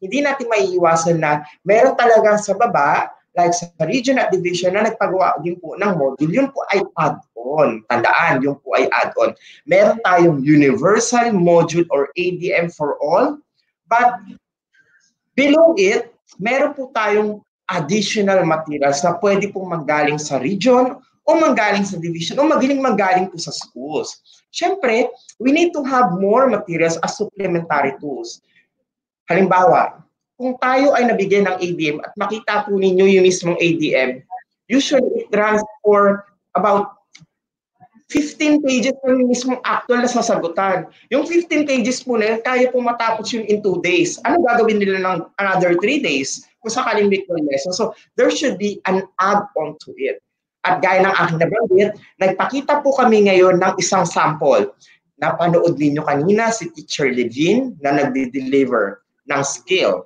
Hindi natin maiiwasan na meron talaga sa baba, like sa region at division na nagpagawa din po ng module, yun po ay add-on. Tandaan, yun po ay add-on. Meron tayong universal module or ADM for all, but Below it, meron po tayong additional materials na pwede pong manggaling sa region o manggaling sa division o magaling manggaling po sa schools. Siyempre, we need to have more materials as supplementary tools. Halimbawa, kung tayo ay nabigyan ng ADM at makita po ninyo yung mismong ADM, usually it runs for about 15 pages ng mismong actual na sasagutan. Yung 15 pages po na yun, kaya po matapos yun in 2 days. Ano gagawin nila ng another 3 days kung sakaling weekly lesson? So, there should be an add-on to it. At gaya ng aking nabanggit, nagpakita po kami ngayon ng isang sample. Napanood ninyo kanina si Teacher Levine na nagde-deliver ng skill.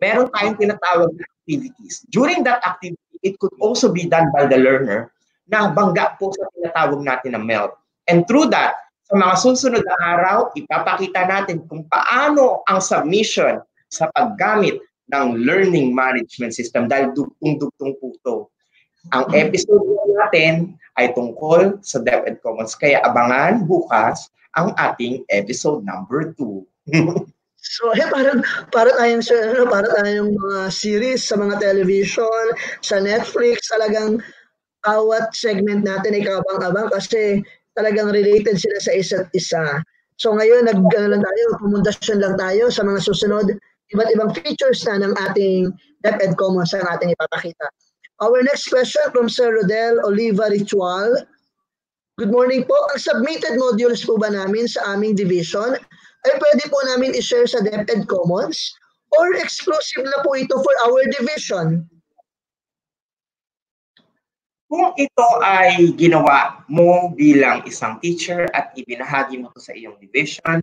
Meron tayong tinatawag na activities. During that activity, it could also be done by the learner na bangga po sa tinatawag natin na melt. And through that, sa mga susunod na araw, ipapakita natin kung paano ang submission sa paggamit ng learning management system dahil dugtong-dugtong po ito. Ang episode natin ay tungkol sa DepEd Commons. Kaya abangan bukas ang ating episode number 2. So, eh, parang, para tayong, ano, para tayong mga series sa mga television, sa Netflix, talagang bawat segment natin ay kabang-abang kasi talagang related sila sa isa't isa. So ngayon, nag, ano lang tayo, pumundasyon lang tayo sa mga susunod iba't ibang features na ng ating DepEd Commons ang ating ipapakita. Our next question from Sir Rodel Oliva Ritual. Good morning po. Ang submitted modules po ba namin sa aming division ay pwede po namin i-share sa DepEd Commons or exclusive na po ito for our division? Kung ito ay ginawa mo bilang isang teacher at ibinahagi mo to sa iyong division,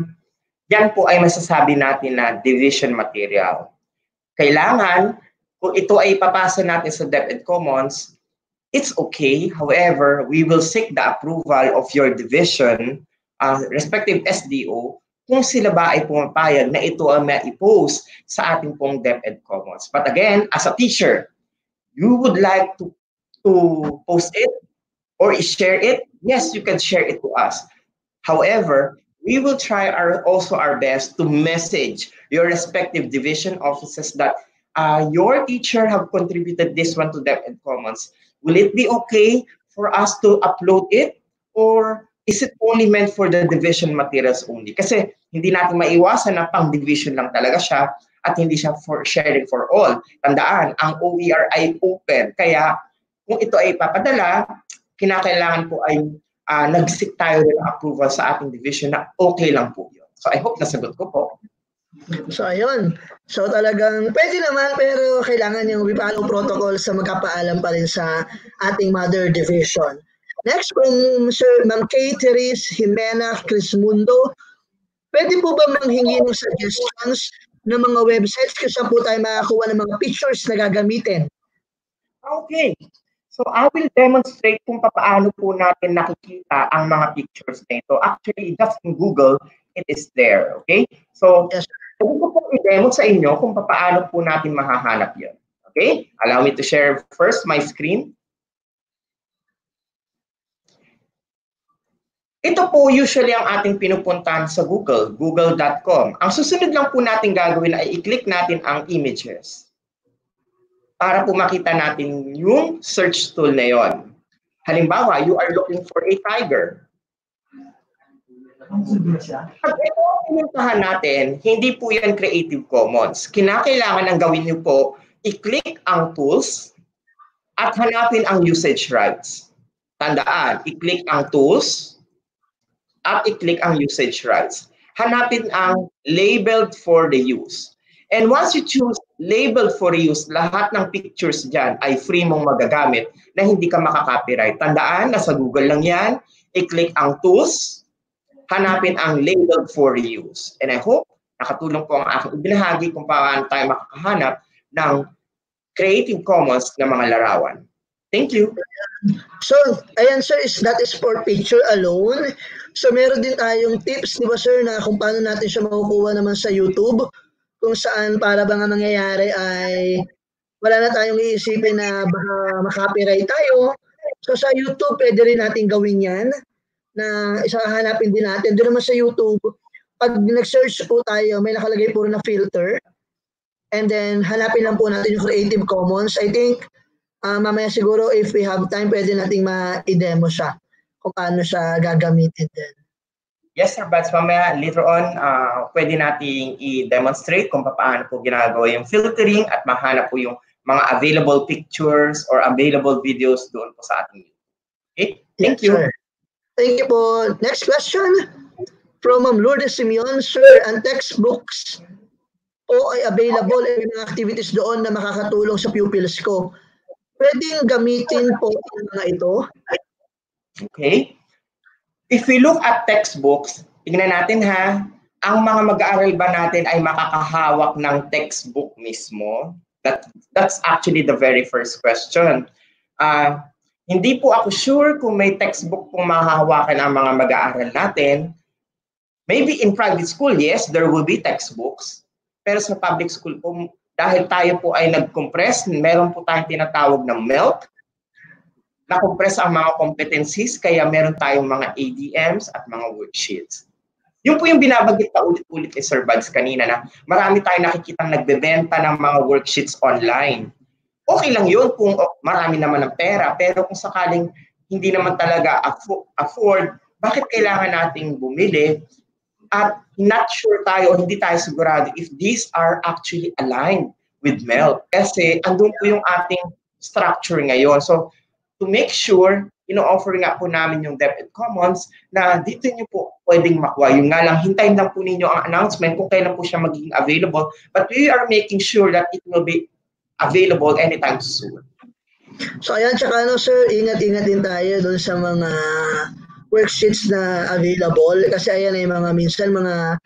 yan po ay masasabi natin na division material. Kailangan, kung ito ay papasa natin sa DepEd Commons, it's okay. However, we will seek the approval of your division, uh, respective SDO, kung sila ba ay pumapayag na ito ang ma-post sa ating pong DepEd Commons. But again, as a teacher, you would like to to post it or share it, yes, you can share it to us. However, we will try our also our best to message your respective division offices that uh, your teacher have contributed this one to DepEd Commons. Will it be okay for us to upload it or is it only meant for the division materials only? Kasi hindi natin maiwasan na pang division lang talaga siya at hindi siya for sharing for all. Tandaan, ang OER ay open. Kaya kung ito ay papadala, kinakailangan po ay uh, nag-seek tayo ng approval sa ating division na okay lang po yun. So I hope nasagot ko po. So ayun. So talagang pwede naman pero kailangan yung follow protocol sa magkapaalam pa rin sa ating mother division. Next from Sir Ma'am Kay Therese Jimena Crismundo. Pwede po ba manghingi ng suggestions ng mga websites kung saan po tayo makakuha ng mga pictures na gagamitin? Okay. So I will demonstrate kung paano po natin nakikita ang mga pictures na ito. Actually, just in Google, it is there. Okay? So, yes. pwede ko po i-demo sa inyo kung paano po natin mahahanap yun. Okay? Allow me to share first my screen. Ito po usually ang ating pinupuntahan sa Google, google.com. Ang susunod lang po natin gagawin ay i-click natin ang images para po makita natin yung search tool na yon. Halimbawa, you are looking for a tiger. Pag ito pinuntahan natin, hindi po yan Creative Commons. Kinakailangan ang gawin niyo po, i-click ang tools at hanapin ang usage rights. Tandaan, i-click ang tools at i-click ang usage rights. Hanapin ang labeled for the use. And once you choose label for use, lahat ng pictures dyan ay free mong magagamit na hindi ka makaka-copyright. Tandaan, nasa Google lang yan. I-click ang tools, hanapin ang label for use. And I hope nakatulong po ang aking ibinahagi kung paano tayo makakahanap ng Creative Commons na mga larawan. Thank you. So, ayan sir, is that is for picture alone. So, meron din tayong tips, di ba sir, na kung paano natin siya makukuha naman sa YouTube kung saan para bang ang mangyayari ay wala na tayong iisipin na baka makopyright tayo. So sa YouTube, pwede rin natin gawin yan na isa hanapin din natin. Doon naman sa YouTube, pag nag-search po tayo, may nakalagay po na filter. And then, hanapin lang po natin yung Creative Commons. I think, uh, mamaya siguro if we have time, pwede nating ma-demo siya kung paano siya gagamitin din. Yes, sir, but mamaya later on, uh, pwede nating i-demonstrate kung paano po ginagawa yung filtering at mahanap po yung mga available pictures or available videos doon po sa ating Okay? Thank you. Sir. Thank you po. Next question from Ma'am Lourdes Simeon. Sir, ang textbooks po ay available at mga activities doon na makakatulong sa pupils ko. Pwedeng gamitin po ang mga ito? Okay. If we look at textbooks, tingnan natin ha, ang mga mag-aaral ba natin ay makakahawak ng textbook mismo? That, that's actually the very first question. Uh, hindi po ako sure kung may textbook pong mahahawakan ang mga mag-aaral natin. Maybe in private school, yes, there will be textbooks. Pero sa public school po, dahil tayo po ay nag-compress, meron po tayong tinatawag na MELT, na-compress ang mga competencies kaya meron tayong mga ADMs at mga worksheets. Yun po yung binabanggit pa ulit-ulit ni Sir Buds kanina na marami tayong nakikitang nagbebenta ng mga worksheets online. Okay lang yun kung marami naman ng pera, pero kung sakaling hindi naman talaga afford, bakit kailangan nating bumili at not sure tayo hindi tayo sigurado if these are actually aligned with MELT. Kasi andun po yung ating structure ngayon. So to make sure ino-offer nga po namin yung DepEd Commons na dito nyo po pwedeng makuha. Yung nga lang, hintayin lang po ninyo ang announcement kung kailan po siya magiging available. But we are making sure that it will be available anytime soon. So ayan, tsaka ano sir, ingat-ingat din tayo doon sa mga worksheets na available kasi ayan ay mga minsan mga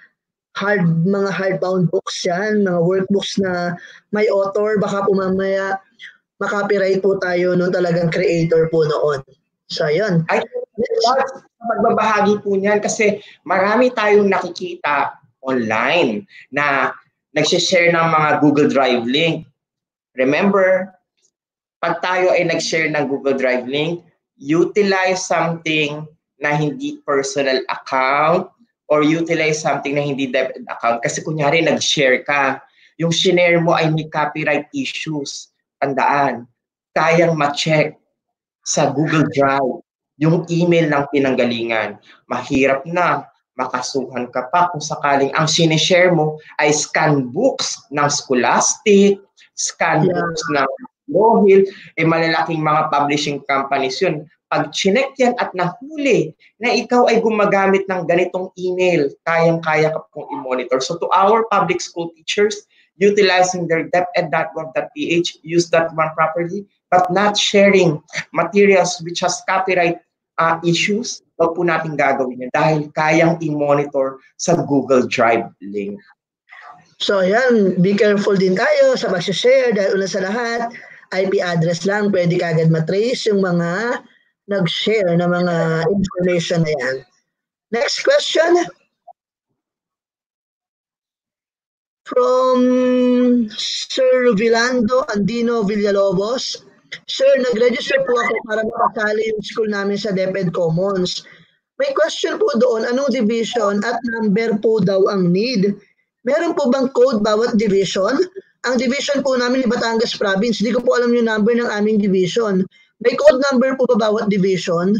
hard mga hardbound books yan, mga workbooks na may author, baka po mamaya makopyright po tayo nung talagang creator po noon. So, yun. Ay, magbabahagi po niyan kasi marami tayong nakikita online na nagsishare ng mga Google Drive link. Remember, pag tayo ay nag-share ng Google Drive link, utilize something na hindi personal account or utilize something na hindi debit account. Kasi kunyari, nag-share ka. Yung shinare mo ay may copyright issues. Tandaan, kayang ma-check sa Google Drive yung email ng pinanggalingan. Mahirap na, makasuhan ka pa kung sakaling ang sinishare mo ay scan books ng Scholastic, scan yeah. books ng Lohil, eh malalaking mga publishing companies yun. Pag chinek yan at nahuli na ikaw ay gumagamit ng ganitong email, kayang-kaya ka pong i-monitor. So to our public school teachers, utilizing their deped.gov.ph, use that one properly, but not sharing materials which has copyright uh, issues, wag po natin gagawin yan dahil kayang i-monitor sa Google Drive link. So yan, be careful din tayo sa pag-share dahil una sa lahat, IP address lang, pwede kagad matrace yung mga nag-share ng mga information na yan. Next question. From Sir Vilando Andino Villalobos. Sir, nag-register po ako para makasali yung school namin sa DepEd Commons. May question po doon, anong division at number po daw ang need? Meron po bang code bawat division? Ang division po namin ni Batangas Province, hindi ko po alam yung number ng aming division. May code number po ba bawat division?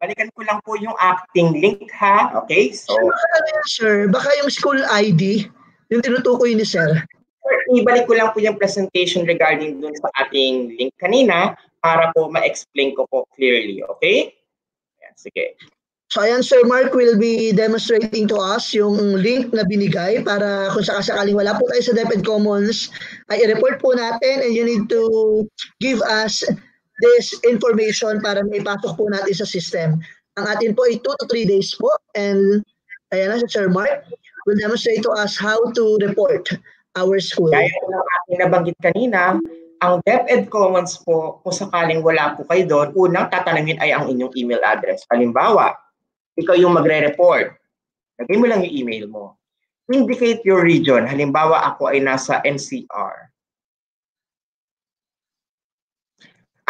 Balikan ko lang po yung acting link ha. Okay? So, sir, baka yung school ID, yung tinutukoy ni sir ibalik ko lang po yung presentation regarding dun sa ating link kanina para po ma-explain ko po clearly. Okay? Ayan, sige. So ayan, Sir Mark will be demonstrating to us yung link na binigay para kung sakasakaling wala po tayo sa DepEd Commons, ay i-report po natin and you need to give us this information para may pasok po natin sa system. Ang atin po ay 2 to 3 days po and ayan na si Sir Mark will demonstrate to us how to report our school. Gaya ng aking nabanggit kanina, ang DepEd Commons po, kung sakaling wala po kayo doon, unang tatanungin ay ang inyong email address. Halimbawa, ikaw yung magre-report. Lagay mo lang yung email mo. Indicate your region. Halimbawa, ako ay nasa NCR.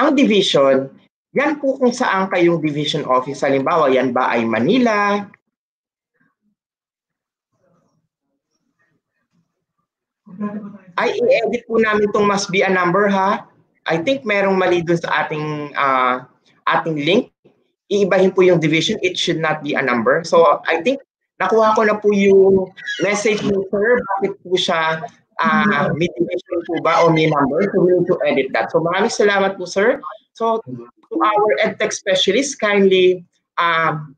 Ang division, yan po kung saan kayong division office. Halimbawa, yan ba ay Manila, Ay, i-edit po namin itong must be a number ha. I think merong mali dun sa ating uh, ating link. Iibahin po yung division. It should not be a number. So, I think nakuha ko na po yung message ni sir. Bakit po siya uh, may division po ba o may number? So, we need to edit that. So, maraming salamat po, sir. So, to our EdTech specialist, kindly um,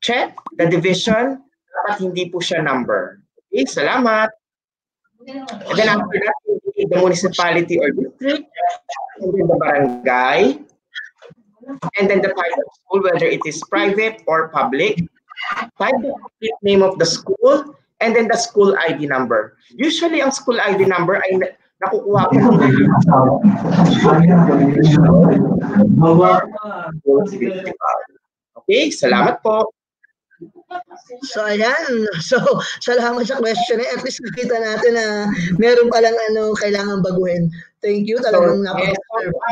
check the division. Dapat hindi po siya number. Okay, salamat. And then after that, the municipality or district, and then the barangay, and then the type of school, whether it is private or public, type the complete name of the school, and then the school ID number. Usually, ang school ID number ay nakukuha ko ng Okay, salamat po. So ayan, so salamat sa question eh. At least nakita natin na meron palang ano kailangan baguhin. Thank you talagang so, yes,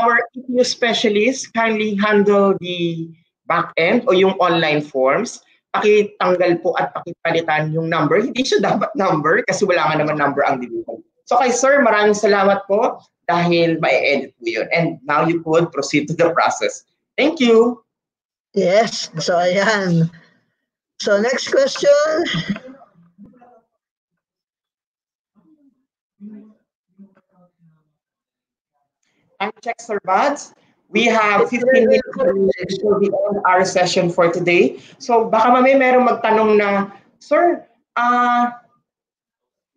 Our EPU specialist kindly handle the back end o yung online forms. Pakitanggal po at pakipalitan yung number. Hindi siya dapat number kasi wala nga naman number ang division. So kay sir, maraming salamat po dahil may edit po yun. And now you could proceed to the process. Thank you. Yes, so ayan. So next question. Time check, Sir Buds. We have 15 minutes to be on our session for today. So baka mamay meron magtanong na, Sir, ah,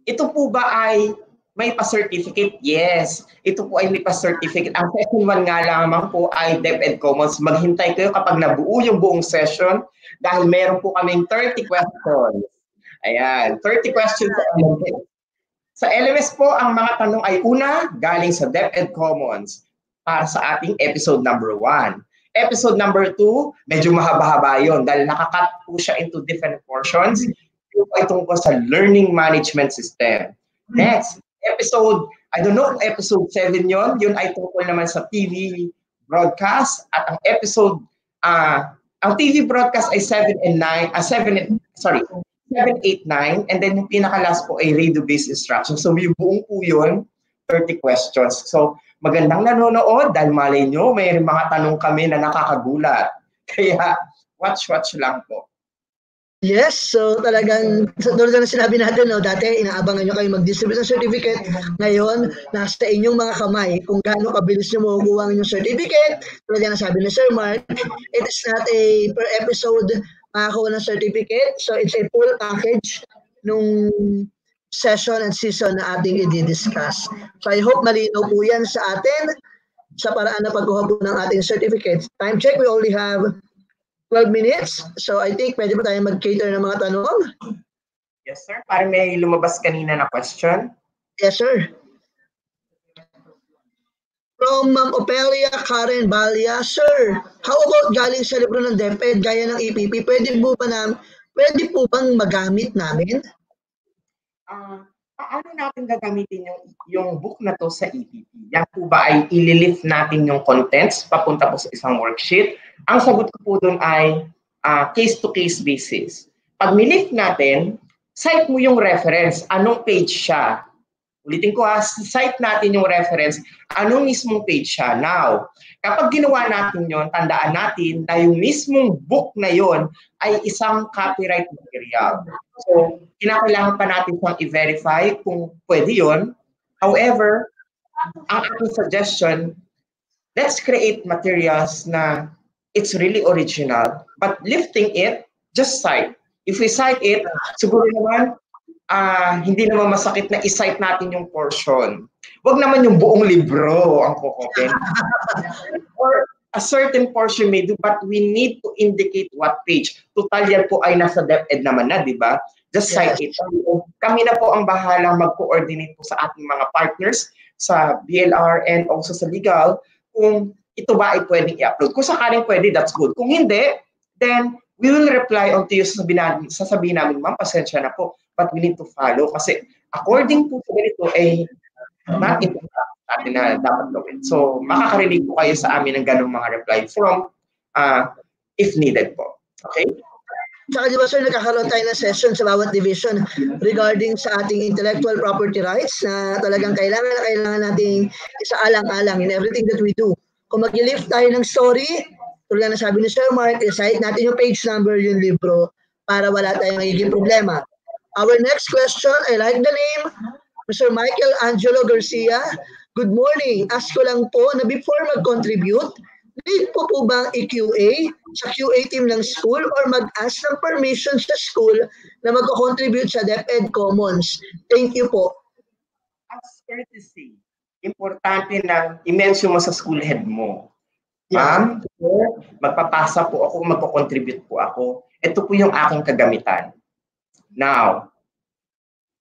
ito po ba ay may pa-certificate? Yes. Ito po ay may pa-certificate. Ang session 1 nga lamang po ay DepEd Commons. Maghintay kayo kapag nabuo yung buong session dahil meron po kaming 30 questions. Ayan, 30 questions sa LMS. Sa LMS po, ang mga tanong ay una, galing sa DepEd Commons para sa ating episode number 1. Episode number 2, medyo mahaba-haba yon dahil nakakat po siya into different portions. Yung ay tungkol sa learning management system. Next, episode, I don't know, episode 7 yon yun ay tungkol naman sa TV broadcast at ang episode, uh, ang TV broadcast ay 7 and 9, uh, 7 and, sorry, 7, 8, 9, and then yung pinaka-last po ay radio-based instruction. So yung buong po yun, 30 questions. So magandang nanonood dahil malay nyo, may mga tanong kami na nakakagulat. Kaya watch-watch lang po. Yes, so talagang tulad na sinabi natin, no, dati inaabangan nyo kayo mag-distribute ng certificate. Ngayon, nasa inyong mga kamay kung gaano kabilis nyo makukuha ang inyong certificate. Tulad na sabi ni Sir Mark, it is not a per episode makakuha ng certificate. So it's a full package nung session and season na ating i-discuss. So I hope malinaw po yan sa atin sa paraan na pagkuha po ng ating certificates. Time check, we only have 12 minutes. So I think pwede pa tayo mag-cater ng mga tanong. Yes, sir. Parang may lumabas kanina na question. Yes, sir. From Ma'am Opelia Karen Balia, Sir, how about galing sa libro ng DepEd gaya ng EPP? Pwede po ba na, pwede po bang magamit namin? Uh, paano natin gagamitin yung, yung book na to sa EPP? Yan po ba ay ililift natin yung contents papunta po sa isang worksheet? Ang sagot ko po doon ay uh, case-to-case basis. Pag nilift natin, cite mo yung reference. Anong page siya? Ulitin ko ha, cite natin yung reference. Anong mismong page siya? Now, kapag ginawa natin yon, tandaan natin na yung mismong book na yon ay isang copyright material. So, kinakailangan pa natin siyang i-verify kung pwede yon. However, ang aking suggestion, let's create materials na it's really original, but lifting it, just cite. If we cite it, siguro naman, uh, hindi naman masakit na i-cite natin yung portion. Huwag naman yung buong libro ang kukopen. Or a certain portion may do, but we need to indicate what page. Total yan po ay nasa DepEd naman na, di ba? Just cite yes. it. Kami na po ang bahala mag-coordinate po sa ating mga partners sa BLR and also sa legal kung ito ba ay pwedeng i-upload. Kung sakaling pwede, that's good. Kung hindi, then we will reply on to you sasabihin namin, sasabihin namin, ma'am, pasensya na po but we need to follow. Kasi according po sa ganito, ay not ito natin na dapat gawin. So, makakarinig po kayo sa amin ng ganong mga reply from uh, if needed po. Okay? Tsaka di ba sir, nagkakaroon tayo ng session sa bawat division regarding sa ating intellectual property rights na talagang kailangan na kailangan nating isaalang-alang in everything that we do. Kung mag-lift tayo ng story, tulad na sabi ni Sir Mark, i-cite natin yung page number yung libro para wala tayong magiging problema. Our next question, I like the name, Mr. Michael Angelo Garcia. Good morning. Ask ko lang po na before mag-contribute, need po po bang i-QA sa QA team ng school or mag-ask ng permission sa school na mag-contribute sa DepEd Commons? Thank you po. As courtesy, importante na i-mention mo sa school head mo. Ma'am, magpapasa po ako, magko-contribute po ako. Ito po yung aking kagamitan. Now,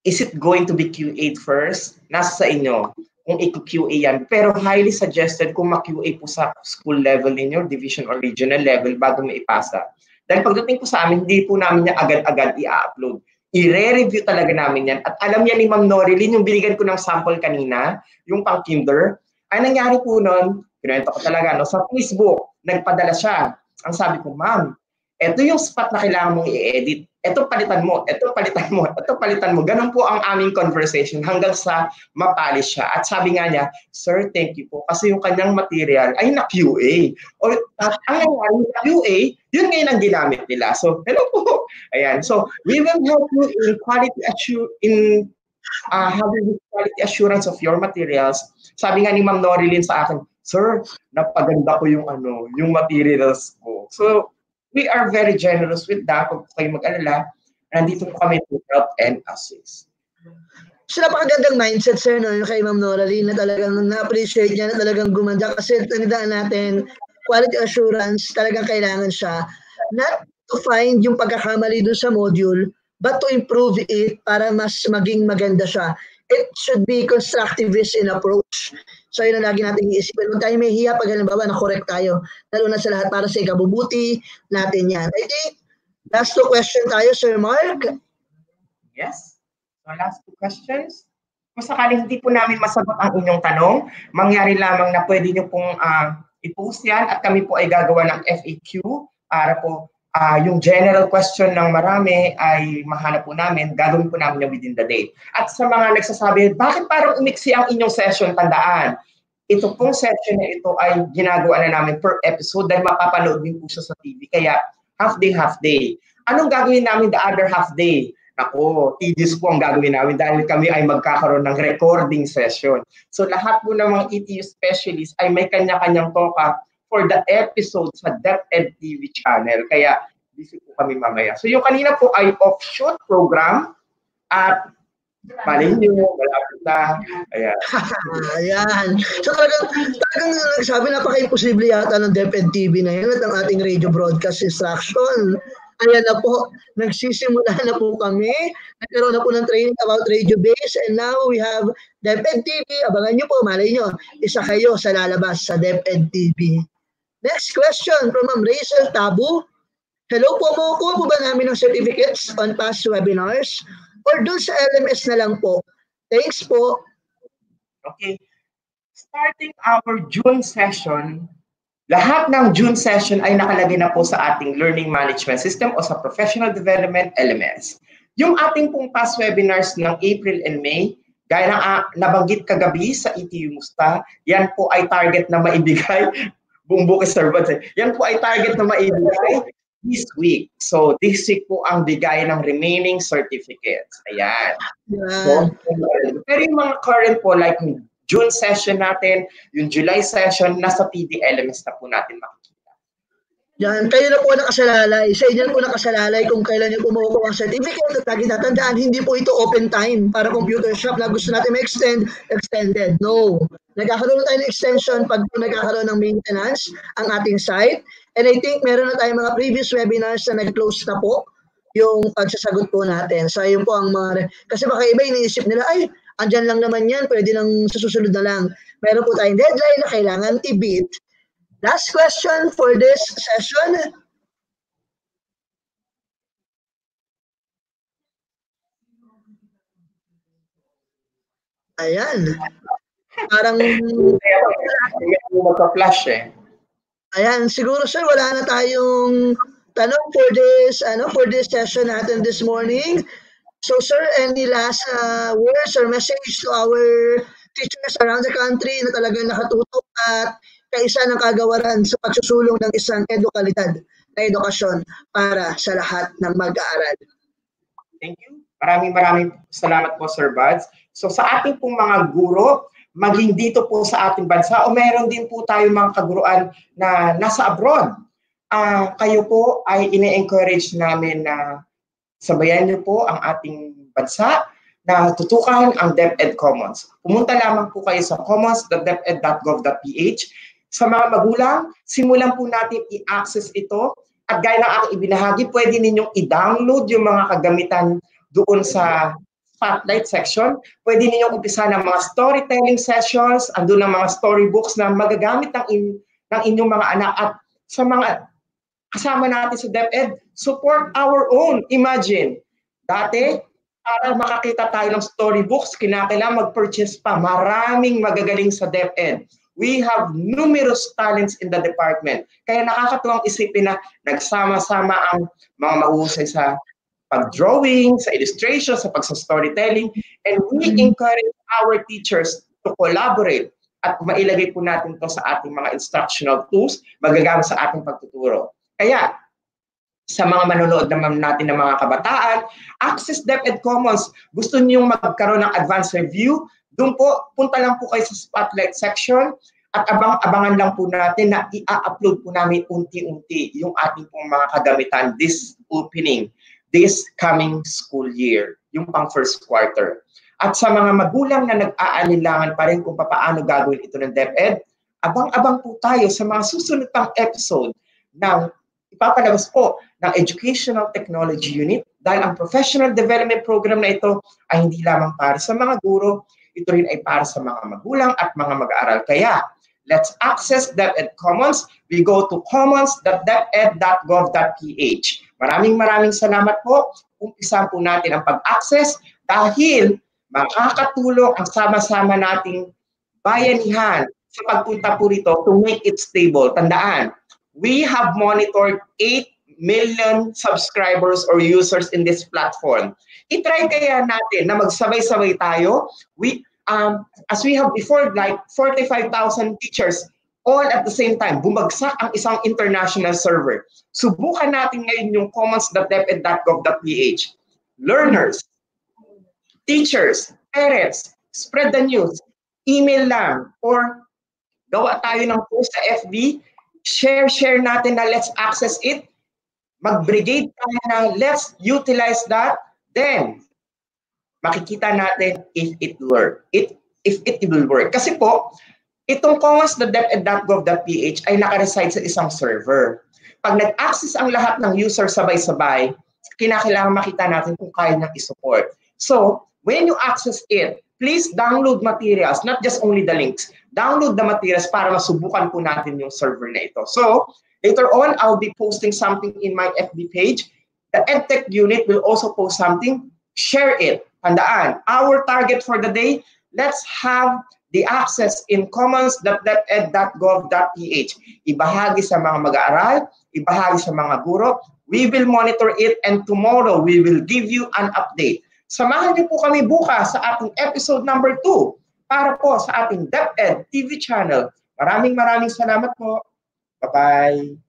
is it going to be QA first? Nasa sa inyo kung i-QA yan. Pero highly suggested kung ma-QA po sa school level ninyo, division or regional level bago maipasa. Dahil pagdating po sa amin, hindi po namin yan agad-agad i-upload. I-re-review talaga namin yan. At alam niya ni Ma'am Norilyn, yung binigyan ko ng sample kanina, yung pang kinder, ay nangyari po noon, kinuwento ko talaga, no, sa Facebook, nagpadala siya. Ang sabi ko, Ma'am, ito yung spot na kailangan mong i-edit ito palitan mo, ito palitan mo, ito palitan mo. Ganun po ang aming conversation hanggang sa mapalis siya. At sabi nga niya, Sir, thank you po. Kasi yung kanyang material ay na-QA. O uh, ang nangyari, QA, yun ngayon ang ginamit nila. So, hello po. Ayan. So, we will help you in quality assure, in uh, having quality assurance of your materials. Sabi nga ni Ma'am Norilyn sa akin, Sir, napaganda ko yung ano, yung materials ko. So, we are very generous with that. Huwag kayo mag-alala. Nandito po kami to help and assist. So napakagandang mindset sir no, yung kay Ma'am Noralie na talagang na-appreciate niya na talagang gumanda kasi tandaan natin quality assurance talagang kailangan siya not to find yung pagkakamali dun sa module but to improve it para mas maging maganda siya. It should be constructivist in approach. So yun ang lagi natin iisipin. Huwag tayo may hiya pag halimbawa na-correct tayo. Lalo na sa lahat para sa ikabubuti natin yan. I think last two question tayo, Sir Mark. Yes. So last two questions. Kung sakaling hindi po namin masagot ang inyong tanong, mangyari lamang na pwede nyo pong uh, i-post yan at kami po ay gagawa ng FAQ para po uh, yung general question ng marami ay mahanap po namin, gagawin po namin within the day. At sa mga nagsasabi, bakit parang umiksi ang inyong session? Tandaan, ito pong session na ito ay ginagawa na namin per episode dahil mapapanood din po siya sa TV. Kaya half day, half day. Anong gagawin namin the other half day? Ako, tedious po ang gagawin namin dahil kami ay magkakaroon ng recording session. So lahat po ng mga ETU specialists ay may kanya-kanyang toka for the episode sa DepEd TV channel. Kaya busy po kami mamaya. So yung kanina po ay offshoot program at Malay nyo, malapit na. Ayan. Ayan. So talagang, talagang nagsabi, napaka-imposible yata ng DepEd TV na yan at ang ating radio broadcast instruction Ayan na po, nagsisimula na po kami. Nagkaroon na po ng training about radio base and now we have DepEd TV. Abangan nyo po, malay nyo, isa kayo sa lalabas sa DepEd TV. Next question from Ma'am Rachel Tabu. Hello po, makukuha po ba namin ng certificates on past webinars? Or dun sa LMS na lang po? Thanks po. Okay. Starting our June session, lahat ng June session ay nakalagay na po sa ating Learning Management System o sa Professional Development LMS. Yung ating pong past webinars ng April and May, gaya ng uh, nabanggit kagabi sa ETU Musta, yan po ay target na maibigay, buong bukas servants, eh. yan po ay target na maibigay this week. So, this week po ang bigay ng remaining certificates. Ayan. Yeah. So, pero yung mga current po, like June session natin, yung July session, nasa PDLMS na po natin makikita. Yan, kayo na po nakasalalay. Sa inyo po nakasalalay kung kailan yung kumukuha ang certificate at lagi natandaan, hindi po ito open time para computer shop na gusto natin ma-extend, extended. No. Nagkakaroon tayo ng extension pag nagkakaroon ng maintenance ang ating site. And I think meron na tayong mga previous webinars na nag-close na po yung pagsasagot po natin. So, yun po ang mga... Kasi baka iba iniisip nila, ay, andyan lang naman yan, pwede lang sa susunod na lang. Meron po tayong deadline na kailangan i-beat. Last question for this session. Ayan. Parang... Magka-flash eh. Ayan, siguro sir, wala na tayong tanong for this, ano, for this session natin this morning. So sir, any last uh, words or message to our teachers around the country na talagang nakatutok at kaisa ng kagawaran sa pagsusulong ng isang edukalidad na edukasyon para sa lahat ng mag-aaral. Thank you. Maraming maraming salamat po Sir Buds. So sa ating pong mga guro, maging dito po sa ating bansa o meron din po tayo mga kaguruan na nasa abroad. Uh, kayo po ay ine-encourage namin na sabayan niyo po ang ating bansa na tutukan ang DepEd Commons. Pumunta lamang po kayo sa commons.deped.gov.ph. Sa mga magulang, simulan po natin i-access ito at gaya ng aking ibinahagi, pwede ninyong i-download yung mga kagamitan doon sa spotlight section. Pwede ninyong umpisa ng mga storytelling sessions, andun ng mga storybooks na magagamit ng, in, ng inyong mga anak at sa mga kasama natin sa DepEd, support our own. Imagine, dati, para makakita tayo ng storybooks, kinakailangan mag-purchase pa. Maraming magagaling sa DepEd. We have numerous talents in the department. Kaya nakakatuwang isipin na nagsama-sama ang mga mahusay sa pag-drawing, sa illustration, sa pagsa-storytelling, and we mm-hmm. encourage our teachers to collaborate at mailagay po natin to sa ating mga instructional tools magagamit sa ating pagtuturo. Kaya, sa mga manonood naman natin ng mga kabataan, Access DepEd Commons, gusto niyo magkaroon ng advanced review, doon po, punta lang po kayo sa spotlight section At abang-abangan lang po natin na i-upload po namin unti-unti yung ating pong mga kagamitan this opening, this coming school year, yung pang first quarter. At sa mga magulang na nag-aalilangan pa rin kung paano gagawin ito ng DepEd, abang-abang po tayo sa mga susunod pang episode ng ipapalabas po ng Educational Technology Unit dahil ang professional development program na ito ay hindi lamang para sa mga guro, ito rin ay para sa mga magulang at mga mag-aaral. Kaya, let's access DepEd Commons. We go to commons.deped.gov.ph. Maraming maraming salamat po. Umpisa po natin ang pag-access dahil makakatulong ang sama-sama nating bayanihan sa pagpunta po rito to make it stable. Tandaan, we have monitored 8 million subscribers or users in this platform. I-try kaya natin na magsabay-sabay tayo. We, um, as we have before, like 45,000 teachers all at the same time, bumagsak ang isang international server. Subukan natin ngayon yung commons.deped.gov.ph. Learners, teachers, parents, spread the news, email lang, or gawa tayo ng post sa FB, share, share natin na let's access it, mag-brigade tayo na let's utilize that, then makikita natin if it work. It, if it will work. Kasi po, itong commons.deped.gov.ph ay nakareside sa isang server. Pag nag-access ang lahat ng user sabay-sabay, kinakailangan makita natin kung kaya niyang isupport. So, when you access it, please download materials, not just only the links. Download the materials para masubukan po natin yung server na ito. So, later on, I'll be posting something in my FB page. The EdTech unit will also post something. Share it. Tandaan, our target for the day, let's have the access in commons.ed.gov.ph. Ibahagi sa mga mag-aaral, ibahagi sa mga guro. We will monitor it and tomorrow we will give you an update. Samahan niyo po kami bukas sa ating episode number 2 para po sa ating DepEd TV channel. Maraming maraming salamat po. Bye-bye.